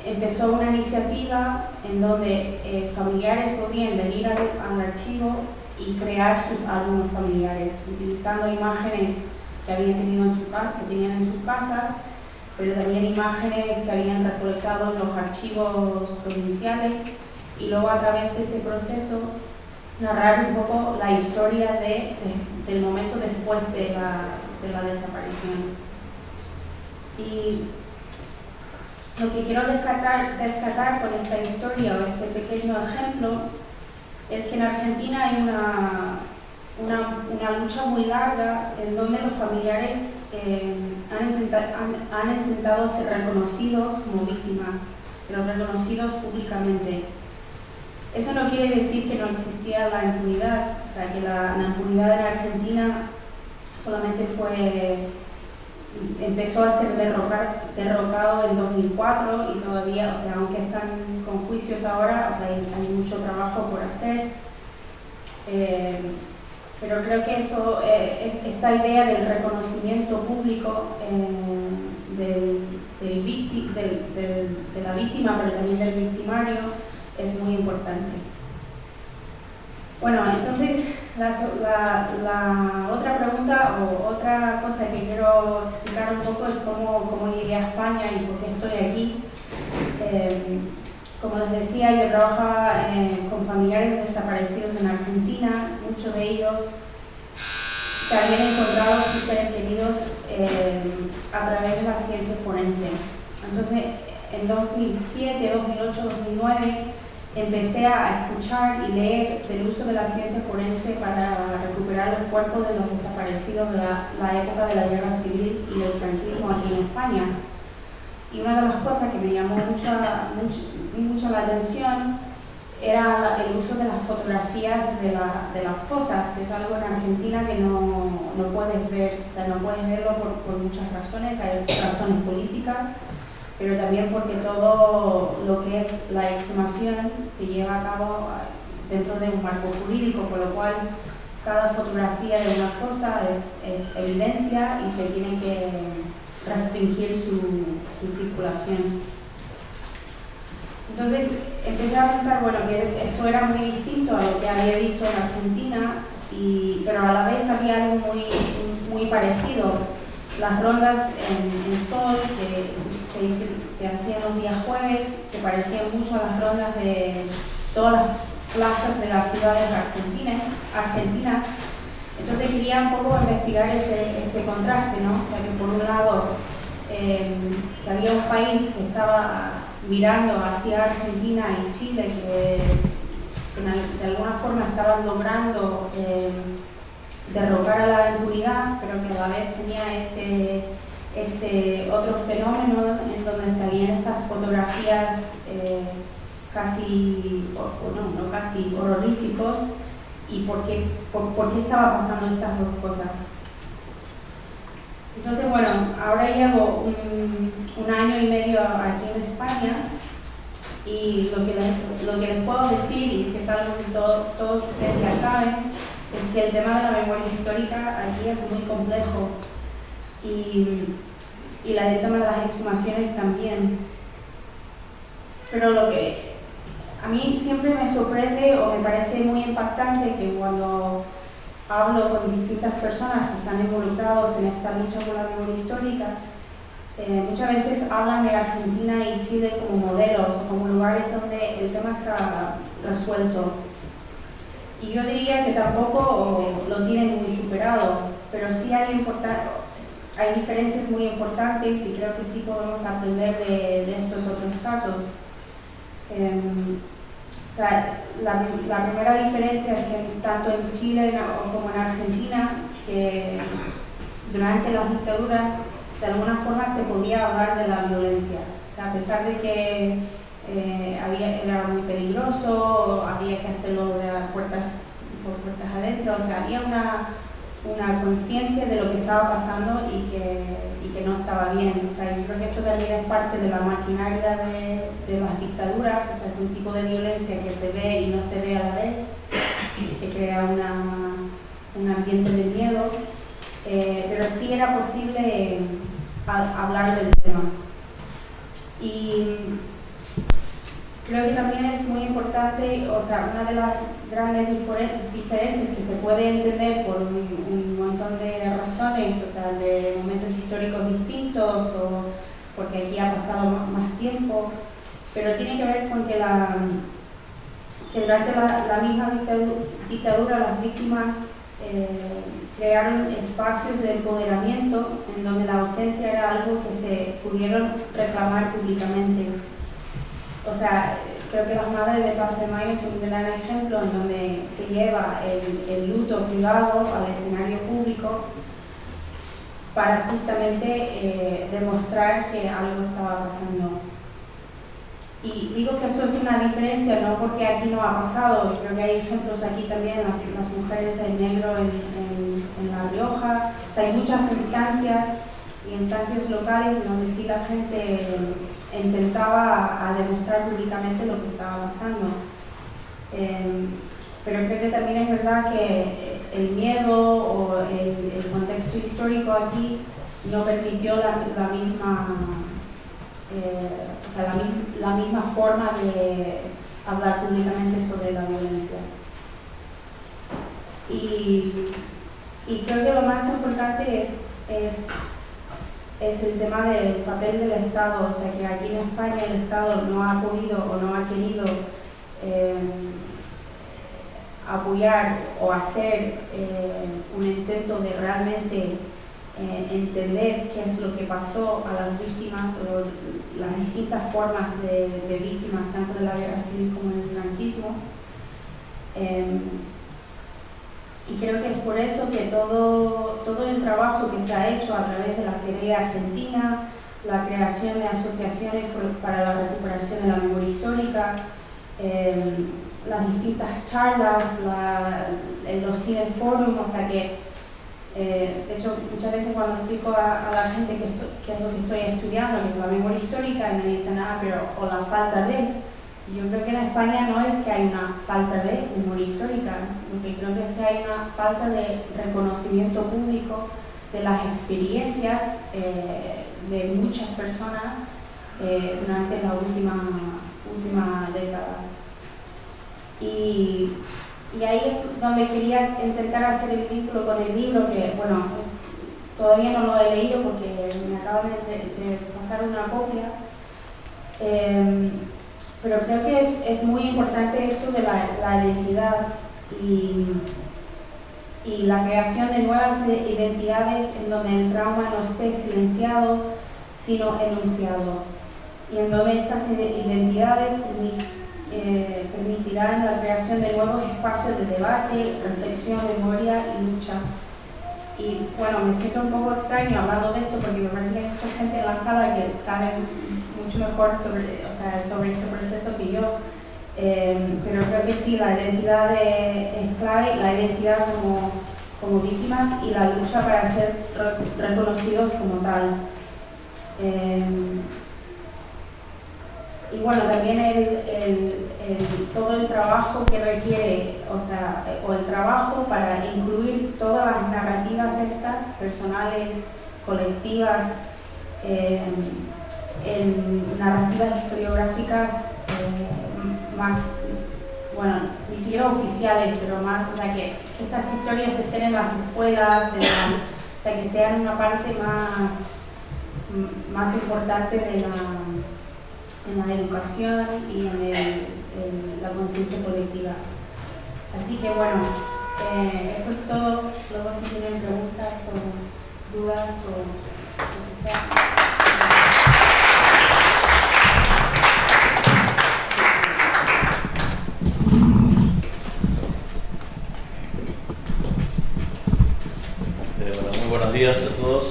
empezó una iniciativa en donde eh, familiares podían venir al, al, archivo y crear sus álbumes familiares utilizando imágenes que habían tenido en su que tenían en sus casas pero también imágenes que habían recolectado en los archivos provinciales y luego a través de ese proceso narrar un poco la historia de, del momento después de la, de la, desaparición. Y lo que quiero descartar, descartar con esta historia o este pequeño ejemplo es que en Argentina hay una, una, una lucha muy larga en donde los familiares eh, han, intentado, han, han, intentado ser reconocidos como víctimas, pero reconocidos públicamente. Eso no quiere decir que no existía la impunidad, o sea, que la, la impunidad en Argentina solamente fue empezó a ser derrocar, derrocado en 2004 y todavía, o sea, aunque están con juicios ahora, o sea, hay, hay mucho trabajo por hacer. Eh, pero creo que eso, eh, esta idea del reconocimiento público eh, de la víctima, pero también del victimario, es muy importante. Bueno, entonces la, otra pregunta o otra cosa que quiero explicar un poco es cómo, cómo llegué a España y por qué estoy aquí. Eh, como les decía, yo trabajaba con familiares desaparecidos en Argentina, muchos de ellos que habían encontrado sus seres eh, a través de la ciencia forense. Entonces, en 2007, 2008, 2009, empecé a escuchar y leer del uso de la ciencia forense para recuperar los cuerpos de los desaparecidos de la, época de la guerra civil y del franquismo aquí en España. Y una de las cosas que me llamó mucho, mucho, la atención era el uso de las fotografías de, las cosas, que es algo en Argentina que no, no puedes ver, o sea, no puedes verlo por, por muchas razones, hay razones políticas, pero también porque todo lo que es la exhumación se lleva a cabo dentro de un marco jurídico, por lo cual cada fotografía de una fosa es, es evidencia y se tiene que restringir su, su, circulación. Entonces empecé a pensar, bueno, que esto era muy distinto a lo que había visto en Argentina, y, pero a la vez había algo muy, muy parecido. Las rondas en, en sol, que se, hacían los días jueves, que parecían mucho a las rondas de todas las plazas de las ciudades argentinas. Argentina. Entonces quería un poco investigar ese, ese contraste, ¿no? O sea, que por un lado que había un país que estaba mirando hacia Argentina y Chile, que, de alguna forma estaban logrando em, derrocar a la impunidad, pero que a la vez tenía este este otro fenómeno en donde salían estas fotografías eh, casi, o, no, no casi horroríficos, y por qué, por, qué estaba pasando estas dos cosas. Entonces, bueno, ahora llevo un, un, año y medio aquí en España y lo que, les, lo que les puedo decir, y que algo que todos ustedes ya saben, es que el tema de la memoria histórica aquí es muy complejo y, y la del tema de las exhumaciones también. Pero lo que a mí siempre me sorprende o me parece muy impactante que cuando hablo con distintas personas que están involucrados en esta lucha por la memoria histórica, eh, muchas veces hablan de Argentina y Chile como modelos, como lugares donde el tema está resuelto. Y yo diría que tampoco lo tienen muy superado, pero sí hay hay diferencias muy importantes y creo que sí podemos aprender de, estos otros casos. Em, sea, la, primera diferencia es que tanto en Chile como en Argentina, que durante las dictaduras de alguna forma se podía hablar de la violencia. O sea, a pesar de que eh, había, era muy peligroso, había que hacerlo de puertas, por puertas adentro, o sea, había una una conciencia de lo que estaba pasando y que, que, no estaba bien. O sea, yo creo que eso también es parte de la maquinaria de, las dictaduras, o sea, es un tipo de violencia que se ve y no se ve a la vez, que crea un ambiente de miedo, eh, pero sí era posible hablar del tema. Creo que también es muy importante, o sea, una de las grandes diferencias que se puede entender por un, montón de razones, o sea, de momentos históricos distintos o porque aquí ha pasado más, tiempo, pero tiene que ver con que, durante la, misma dictadura, las víctimas eh, crearon espacios de empoderamiento en donde la ausencia era algo que se pudieron reclamar públicamente. O sea, Creo que las madres de Paz de Mayo son un gran ejemplo en donde se lleva el, luto privado al escenario público para justamente eh, demostrar que algo estaba pasando. Y digo que esto es una diferencia, no porque aquí no ha pasado, creo que hay ejemplos aquí también, las, mujeres del negro en, en, La Rioja, hay muchas instancias y instancias locales donde sí la gente intentaba a demostrar públicamente lo que estaba pasando. Em, pero creo que también es verdad que el miedo o el, contexto histórico aquí no permitió la, misma, eh, o sea, la, misma forma de hablar públicamente sobre la violencia. Y, y creo que lo más importante es, es es el tema del papel del Estado, o sea que aquí en España el Estado no ha podido o no ha querido eh, apoyar o hacer eh, un intento de realmente eh, entender qué es lo que pasó a las víctimas o las distintas formas de, víctimas, tanto de la guerra civil como del franquismo. Y creo que es por eso que todo, todo el trabajo que se ha hecho a través de la Feria Argentina, la creación de asociaciones para la recuperación de la memoria histórica, em, las distintas charlas, el dossier forum, o sea que, eh, de hecho, muchas veces cuando explico a, la gente que, es lo que estoy estudiando, que es la memoria histórica, me dicen, ah, pero, o la falta de, yo creo que en España no es que hay una falta de memoria histórica, lo que creo que es que hay una falta de reconocimiento público de las experiencias eh, de muchas personas eh, durante la última, última década. Y, y, ahí es donde quería intentar hacer el vínculo con el libro, que bueno, todavía no lo he leído porque me acaban de, pasar una copia. Eh, pero creo que es, es muy importante esto de la, la identidad y, y, la creación de nuevas identidades en donde el trauma no esté silenciado, sino enunciado. Y en donde estas identidades eh, permitirán la creación de nuevos espacios de debate, reflexión, memoria y lucha. Y bueno, me siento un poco extraño hablando de esto porque me parece que hay mucha gente en la sala que sabe mucho mejor sobre, sobre este proceso que yo, eh, pero creo que sí, la identidad es clave, la identidad como, como, víctimas y la lucha para ser reconocidos como tal. Eh, y bueno, también el, todo el trabajo que requiere, o sea, o el trabajo para incluir todas las narrativas estas, personales, colectivas, eh, en narrativas historiográficas eh, más, bueno, ni siquiera oficiales, pero más, o sea, que, estas historias estén en las escuelas, o sea, que sean una parte más, más importante de la, en la educación y en, la conciencia colectiva. Así que bueno, eh, eso es todo. Luego si tienen preguntas o dudas o lo que sea. Días a todos.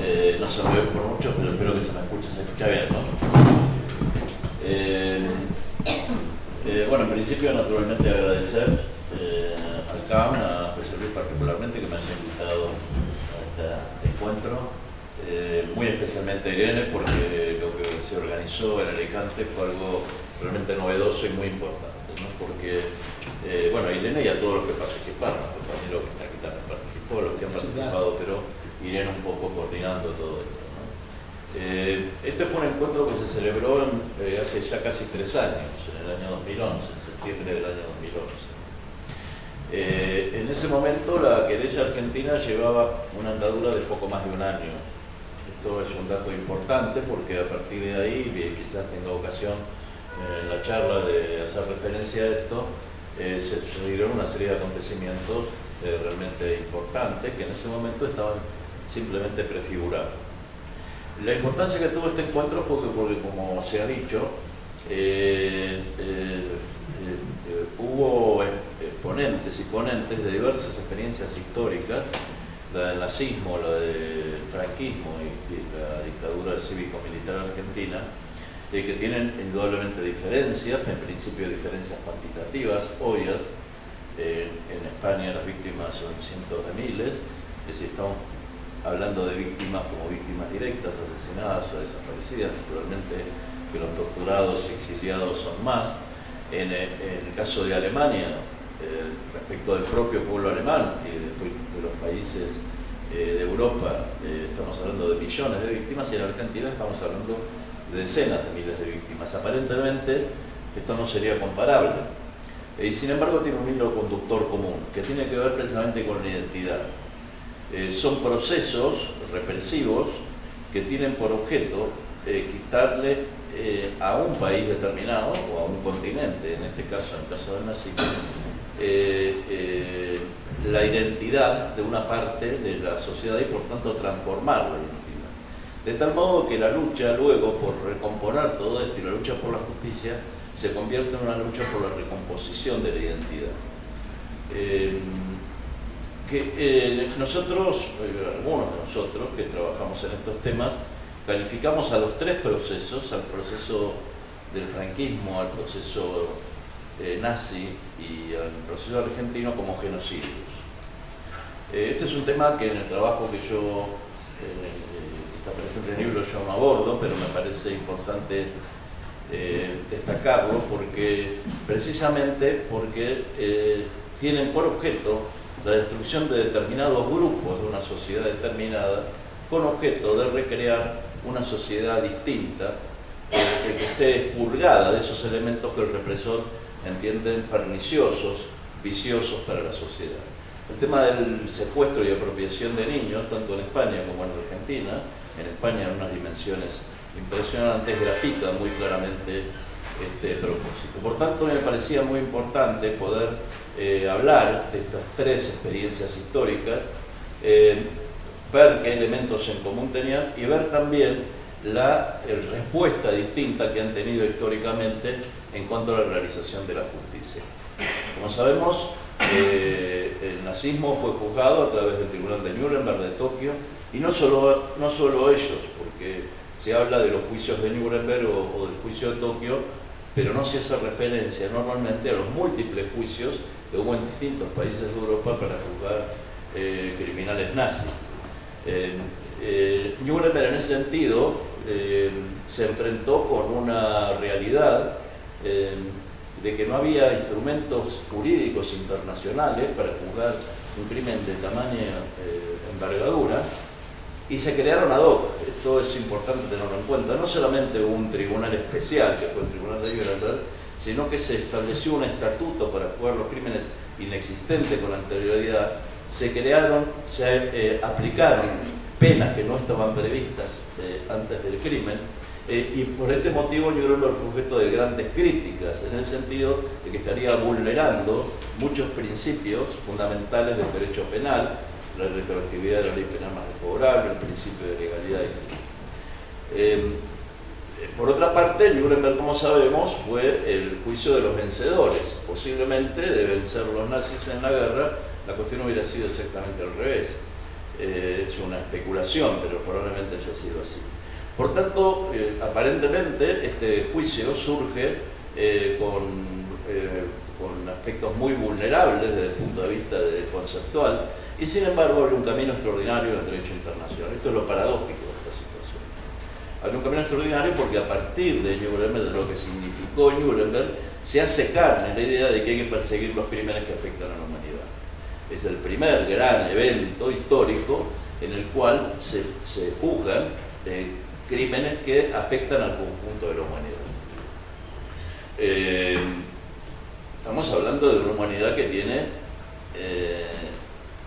Eh, no se ve por mucho, pero espero que se me escuche, se escucha bien, ¿no? Eh, eh, bueno, en principio, naturalmente agradecer al CAM, a José Luis particularmente, que me haya invitado a este encuentro. muy especialmente a Irene, porque lo que se organizó en Alicante fue algo realmente novedoso y muy importante, ¿no? Porque, bueno, a Irene y a todos los que participaron, compañeros que todos los que han participado, pero irían un poco coordinando todo esto. Eh, este fue un encuentro que se celebró eh, hace ya casi tres años, en el año 2011, en septiembre del año 2011. Eh, en ese momento la querella argentina llevaba una andadura de poco más de un año. Esto es un dato importante porque a partir de ahí, quizás tenga ocasión en la charla de hacer referencia a esto, se sucedieron una serie de acontecimientos eh, realmente importantes que en ese momento estaban simplemente prefigurados. La importancia que tuvo este encuentro fue que, porque, como se ha dicho, eh, eh, hubo exponentes y ponentes de diversas experiencias históricas, la del nazismo, la del franquismo y, la dictadura cívico-militar argentina, que tienen indudablemente diferencias, en principio diferencias cuantitativas, obvias, en España las víctimas son cientos de miles, es decir, estamos hablando de víctimas como víctimas directas, asesinadas o desaparecidas, naturalmente que los torturados y exiliados son más. En, el caso de Alemania, eh, respecto del propio pueblo alemán y después de los países eh, de Europa, eh, estamos hablando de millones de víctimas y en Argentina estamos hablando de decenas de miles de víctimas. Aparentemente esto no sería comparable y sin embargo tiene un hilo conductor común, que tiene que ver precisamente con la identidad. Eh, son procesos represivos que tienen por objeto eh, quitarle eh, a un país determinado o a un continente, en este caso, en el caso del nazismo, la identidad de una parte de la sociedad y por tanto transformar la identidad. De tal modo que la lucha luego por recomponer todo esto y la lucha por la justicia se convierte en una lucha por la recomposición de la identidad. Eh, que eh, nosotros, eh, algunos de nosotros que trabajamos en estos temas, calificamos a los tres procesos, al proceso del franquismo, al proceso nazi y al proceso argentino como genocidios. este es un tema que en el trabajo que yo, está presente en el libro, yo no abordo, pero me parece importante destacarlo porque precisamente porque tienen por objeto la destrucción de determinados grupos de una sociedad determinada con objeto de recrear una sociedad distinta eh, que esté purgada de esos elementos que el represor entiende perniciosos, viciosos para la sociedad. El tema del secuestro y apropiación de niños, tanto en España como en Argentina, en España en unas dimensiones impresionantes, grafica muy claramente este propósito. Por tanto, me parecía muy importante poder eh, hablar de estas tres experiencias históricas, eh, ver qué elementos en común tenían y ver también la respuesta distinta que han tenido históricamente en cuanto a la realización de la justicia. Como sabemos, eh, el nazismo fue juzgado a través del Tribunal de Nuremberg de Tokio y no solo, no solo ellos, porque se habla de los juicios de Nuremberg o, del juicio de Tokio, pero no se hace referencia normalmente a los múltiples juicios que hubo en distintos países de Europa para juzgar eh, criminales nazis. Eh, Nuremberg en ese sentido eh, se enfrentó con una realidad de que no había instrumentos jurídicos internacionales para juzgar un crimen de tamaña envergadura y se crearon ad hoc. Esto es importante tenerlo en cuenta. No solamente un tribunal especial, que fue el Tribunal de Nuremberg, sino que se estableció un estatuto para juzgar los crímenes inexistentes con anterioridad, se crearon, se eh, aplicaron penas que no estaban previstas eh, antes del crimen, eh, y por este motivo Nuremberg fue objeto de grandes críticas, en el sentido de que estaría vulnerando muchos principios fundamentales del derecho penal, la retroactividad de la ley penal más desfavorable, el principio de legalidad, etc. Por otra parte, Nuremberg, como sabemos, fue el juicio de los vencedores. Posiblemente de vencer los nazis en la guerra, la cuestión hubiera sido exactamente al revés. Eh, es una especulación, pero probablemente haya sido así. Por tanto, eh, aparentemente este juicio surge eh, con, con, aspectos muy vulnerables desde el punto de vista conceptual y sin embargo abre un camino extraordinario el derecho internacional. Esto es lo paradójico hay un camino extraordinario porque a partir de Nuremberg, de lo que significó Nuremberg, se hace carne la idea de que hay que perseguir los crímenes que afectan a la humanidad. Es el primer gran evento histórico en el cual se, juzgan eh, crímenes que afectan al conjunto de la humanidad. Eh, estamos hablando de una humanidad que tiene eh,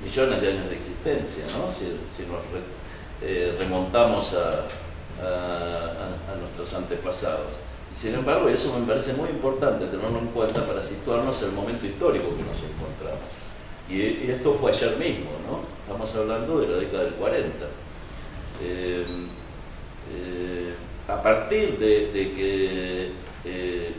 millones de años de existencia, ¿no? si, nos remontamos a, nuestros antepasados. Sin embargo, eso me parece muy importante tenerlo en cuenta para situarnos en el momento histórico que nos encontramos. Y, esto fue ayer mismo, ¿no? Estamos hablando de la década del 40. Eh, eh, a partir de, que, eh,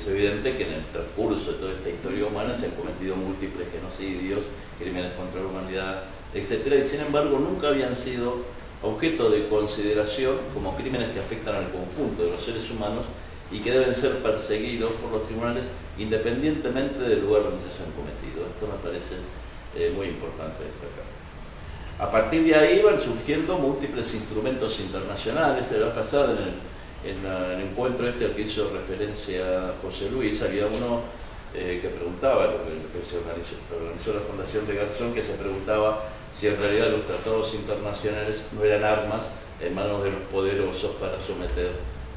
es evidente que en el transcurso de toda esta historia humana se han cometido múltiples genocidios, crímenes contra la humanidad, etc. Y sin embargo nunca habían sido objeto de consideración como crímenes que afectan al conjunto de los seres humanos y que deben ser perseguidos por los tribunales independientemente del lugar donde se han cometido. Esto me parece eh, muy importante destacar. A partir de ahí van surgiendo múltiples instrumentos internacionales. Se va pasado en el, en el encuentro este al que hizo referencia José Luis, había uno eh, que preguntaba, lo que, se organizó la Fundación de Garzón, que se preguntaba si en realidad los tratados internacionales no eran armas en manos de los poderosos para someter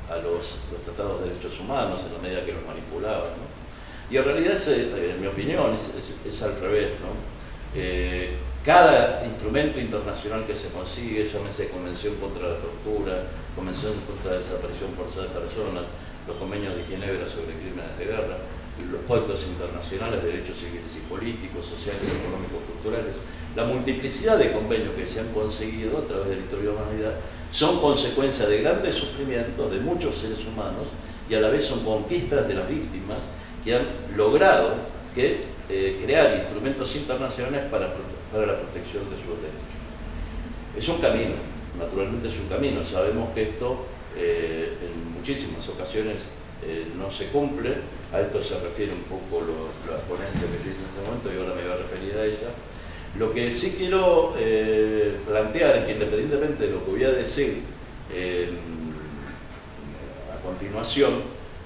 a los, tratados de derechos humanos en la medida que los manipulaban. Y en realidad, eh, en mi opinión, es, al revés. Eh, cada instrumento internacional que se consigue, llámese Convención contra la Tortura, Convención contra la Desaparición Forzada de Personas, los convenios de Ginebra sobre crímenes de guerra, los pactos internacionales de derechos civiles y políticos, sociales, económicos, culturales, la multiplicidad de convenios que se han conseguido a través de la historia de la humanidad son consecuencia de grandes sufrimientos de muchos seres humanos y a la vez son conquistas de las víctimas que han logrado que, eh, crear instrumentos internacionales para, para la protección de sus derechos. Es un camino, naturalmente es un camino. Sabemos que esto eh, en muchísimas ocasiones eh, no se cumple. A esto se refiere un poco la ponencia que yo hice en este momento y ahora me voy a referir a ella. Lo que sí quiero eh, plantear es que independientemente de lo que voy a decir a continuación,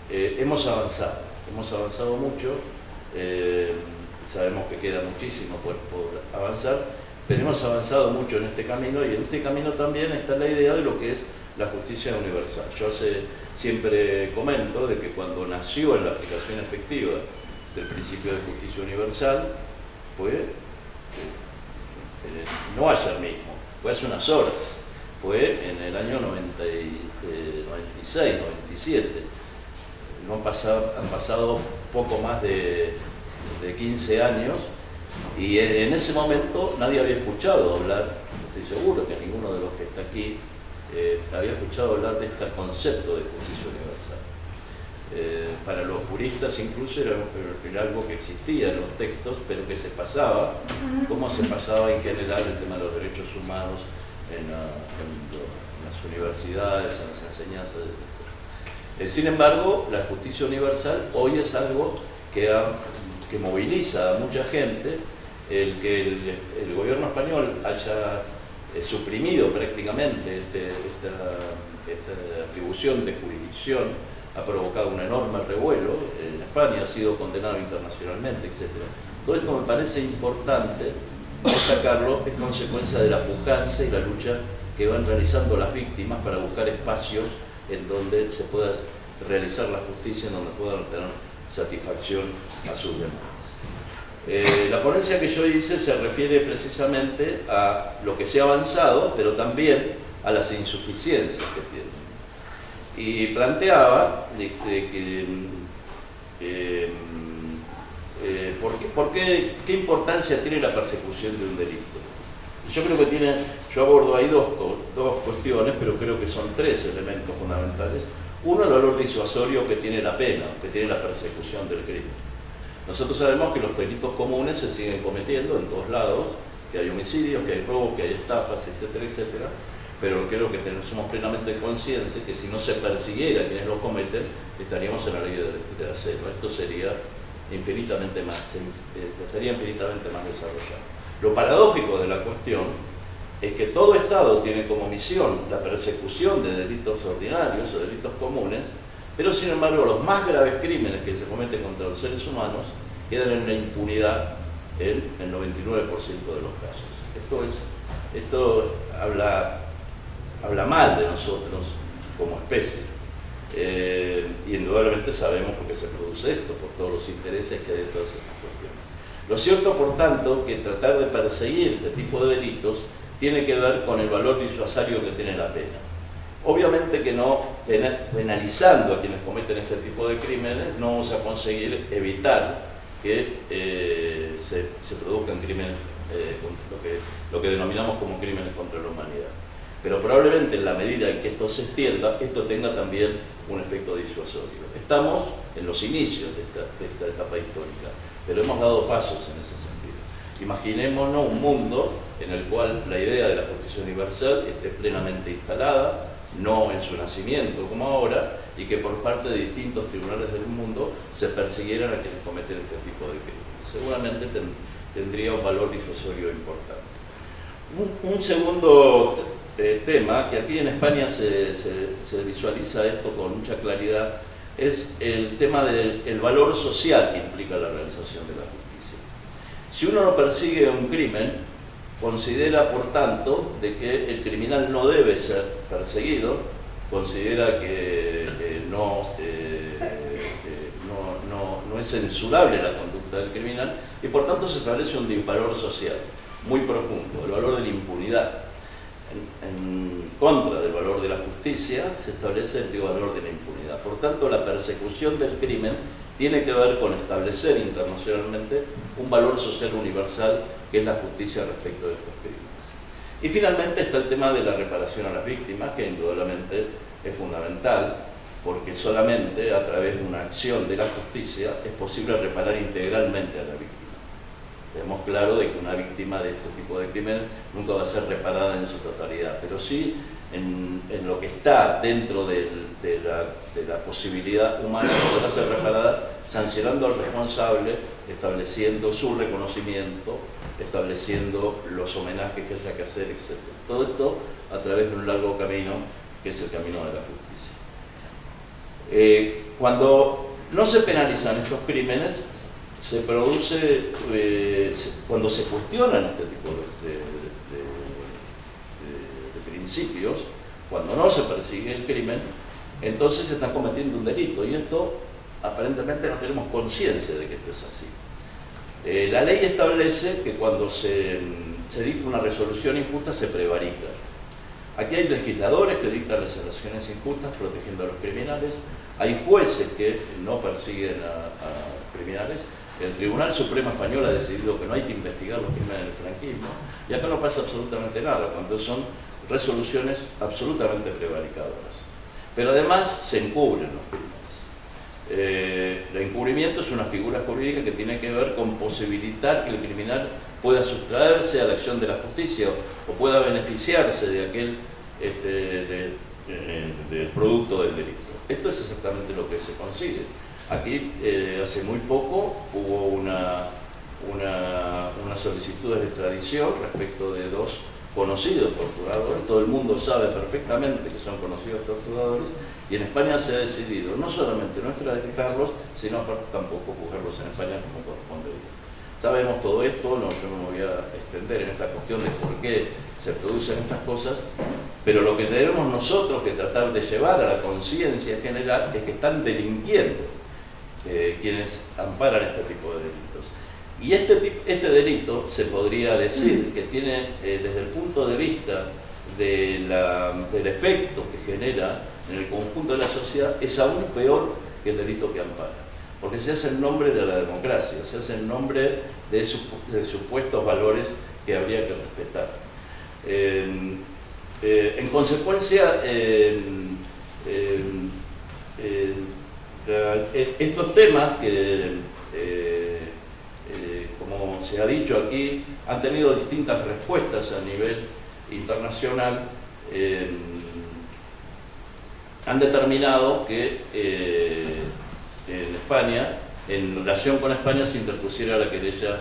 hemos avanzado, hemos avanzado mucho, eh, sabemos que queda muchísimo por, avanzar, pero hemos avanzado mucho en este camino y en este camino también está la idea de lo que es la justicia universal. Yo siempre comento de que cuando nació en la aplicación efectiva del principio de justicia universal, fue eh, no ayer mismo, fue hace unas horas, fue en el año 96, 97. Eh, no han, pasado, han pasado poco más de, 15 años y en ese momento nadie había escuchado hablar, estoy seguro que ninguno de los que está aquí eh, había escuchado hablar de este concepto de justicia universal. Eh, para los juristas incluso era, algo que existía en los textos, pero que se pasaba, como se pasaba en general el tema de los derechos humanos en, las universidades, en las enseñanzas. Eh, sin embargo, la justicia universal hoy es algo que, que moviliza a mucha gente, el que el, gobierno español haya eh, suprimido prácticamente este, esta atribución de jurisdicción ha provocado un enorme revuelo en España, ha sido condenado internacionalmente, etc. Todo esto me parece importante destacarlo, es consecuencia de la pujanza y la lucha que van realizando las víctimas para buscar espacios en donde se pueda realizar la justicia, en donde puedan obtener satisfacción a sus demandas. Eh, la ponencia que yo hice se refiere precisamente a lo que se ha avanzado, pero también a las insuficiencias que tiene y planteaba de, que eh, eh, ¿por, qué, qué, importancia tiene la persecución de un delito. Yo creo que tiene, yo abordo ahí dos, dos cuestiones, pero creo que son tres elementos fundamentales. Uno, el valor disuasorio que tiene la pena, que tiene la persecución del crimen. Nosotros sabemos que los delitos comunes se siguen cometiendo en todos lados, que hay homicidios, que hay robos, que hay estafas, etcétera, etcétera pero creo que somos plenamente conscientes que si no se persiguiera a quienes lo cometen, estaríamos en la ley de, selva. Esto sería infinitamente más, eh, estaría infinitamente más desarrollado. Lo paradójico de la cuestión es que todo Estado tiene como misión la persecución de delitos ordinarios o delitos comunes, pero sin embargo los más graves crímenes que se cometen contra los seres humanos quedan en la impunidad en el 99% de los casos. Esto, es, esto habla habla mal de nosotros como especie. Eh, y indudablemente sabemos por qué se produce esto, por todos los intereses que hay de todas estas cuestiones. Lo cierto, por tanto, que tratar de perseguir este tipo de delitos tiene que ver con el valor disuasario que tiene la pena. Obviamente que no penalizando a quienes cometen este tipo de crímenes no vamos a conseguir evitar que eh, se, produzcan crímenes, eh, lo, que, lo que denominamos como crímenes contra la humanidad. Pero probablemente en la medida en que esto se extienda, esto tenga también un efecto disuasorio. Estamos en los inicios de esta, etapa histórica, pero hemos dado pasos en ese sentido. Imaginémonos un mundo en el cual la idea de la justicia universal esté plenamente instalada, no en su nacimiento como ahora, y que por parte de distintos tribunales del mundo se persiguieran a quienes cometen este tipo de crímenes. Seguramente tendría un valor disuasorio importante. un segundo este tema, que aquí en España se, visualiza esto con mucha claridad, es el tema del valor social que implica la realización de la justicia. Si uno no persigue un crimen, considera por tanto de que el criminal no debe ser perseguido, considera que eh, eh, no, no, no, es censurable la conducta del criminal y por tanto se establece un valor social muy profundo, el valor de la impunidad en, contra del valor de la justicia, se establece el valor de la impunidad. Por tanto, la persecución del crimen tiene que ver con establecer internacionalmente un valor social universal que es la justicia respecto de estos crímenes. Y finalmente está el tema de la reparación a las víctimas, que indudablemente es fundamental, porque solamente a través de una acción de la justicia es posible reparar integralmente a la víctima. Tenemos claro de que una víctima de este tipo de crímenes nunca va a ser reparada en su totalidad, pero sí en, lo que está dentro de, la, posibilidad humana de poder ser reparada, sancionando al responsable, estableciendo su reconocimiento, estableciendo los homenajes que haya que hacer, etc. Todo esto a través de un largo camino, que es el camino de la justicia. Eh, cuando no se penalizan estos crímenes, se produce, eh, cuando se cuestionan este tipo de, principios, cuando no se persigue el crimen, entonces se está cometiendo un delito. Y esto aparentemente no tenemos conciencia de que esto es así. Eh, la ley establece que cuando se, se, dicta una resolución injusta se prevarica. Aquí hay legisladores que dictan resoluciones injustas protegiendo a los criminales, hay jueces que no persiguen a criminales, el Tribunal Supremo Español ha decidido que no hay que investigar los crímenes del franquismo y acá no pasa absolutamente nada, cuando son resoluciones absolutamente prevaricadoras. Pero además se encubren los crímenes. Eh, el encubrimiento es una figura jurídica que tiene que ver con posibilitar que el criminal pueda sustraerse a la acción de la justicia o pueda beneficiarse de aquel este, eh, del producto del delito. Esto es exactamente lo que se consigue. Aquí eh, hace muy poco hubo una, una, solicitud de extradición respecto de dos conocidos torturadores, todo el mundo sabe perfectamente que son conocidos torturadores, y en España se ha decidido no solamente no extraditarlos, sino tampoco cogerlos en España como corresponde. Sabemos todo esto, no, yo no me voy a extender en esta cuestión de por qué se producen estas cosas, pero lo que tenemos nosotros que tratar de llevar a la conciencia general es que están delinquiendo eh, quienes amparan este tipo de delitos. Y este, este delito se podría decir que tiene eh, desde el punto de vista del efecto que genera en el conjunto de la sociedad, es aún peor que el delito que ampara. Porque se hace en nombre de la democracia, se hace en nombre de, supuestos valores que habría que respetar. En consecuencia, eh, estos temas que, eh, eh, como se ha dicho aquí, han tenido distintas respuestas a nivel internacional, han determinado que en España, en relación con España, se interpusiera la querella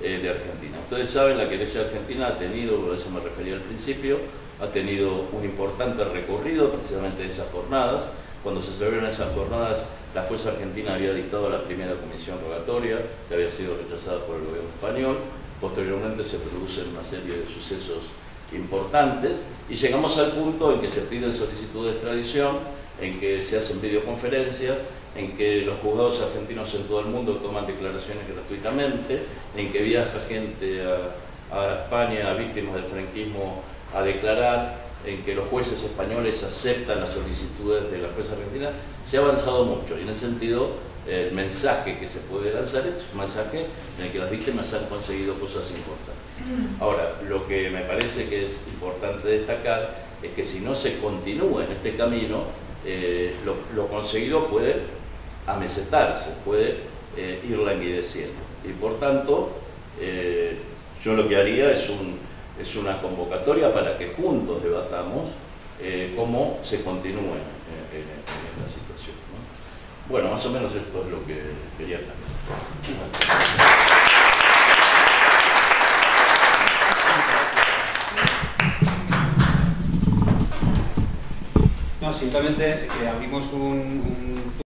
de Argentina. Ustedes saben, la querella de Argentina ha tenido, por eso me refería al principio, ha tenido un importante recorrido precisamente de esas jornadas. Cuando se celebraron esas jornadas la jueza argentina había dictado la primera comisión rogatoria, que había sido rechazada por el gobierno español. Posteriormente se producen una serie de sucesos importantes y llegamos al punto en que se piden solicitudes de extradición, en que se hacen videoconferencias, en que los juzgados argentinos en todo el mundo toman declaraciones gratuitamente, en que viaja gente a, a España, víctimas del franquismo, a declarar, en que los jueces españoles aceptan las solicitudes de la jueza argentina, se ha avanzado mucho y en ese sentido el mensaje que se puede lanzar es un mensaje en el que las víctimas han conseguido cosas importantes. Mm. Ahora, lo que me parece que es importante destacar es que si no se continúa en este camino, eh, lo, conseguido puede amesetarse, puede eh, ir languideciendo. Y por tanto, eh, yo lo que haría es un, es una convocatoria para que juntos debatamos cómo se continúe en, esta situación. Bueno, más o menos esto es lo que quería también. Simplemente que abrimos un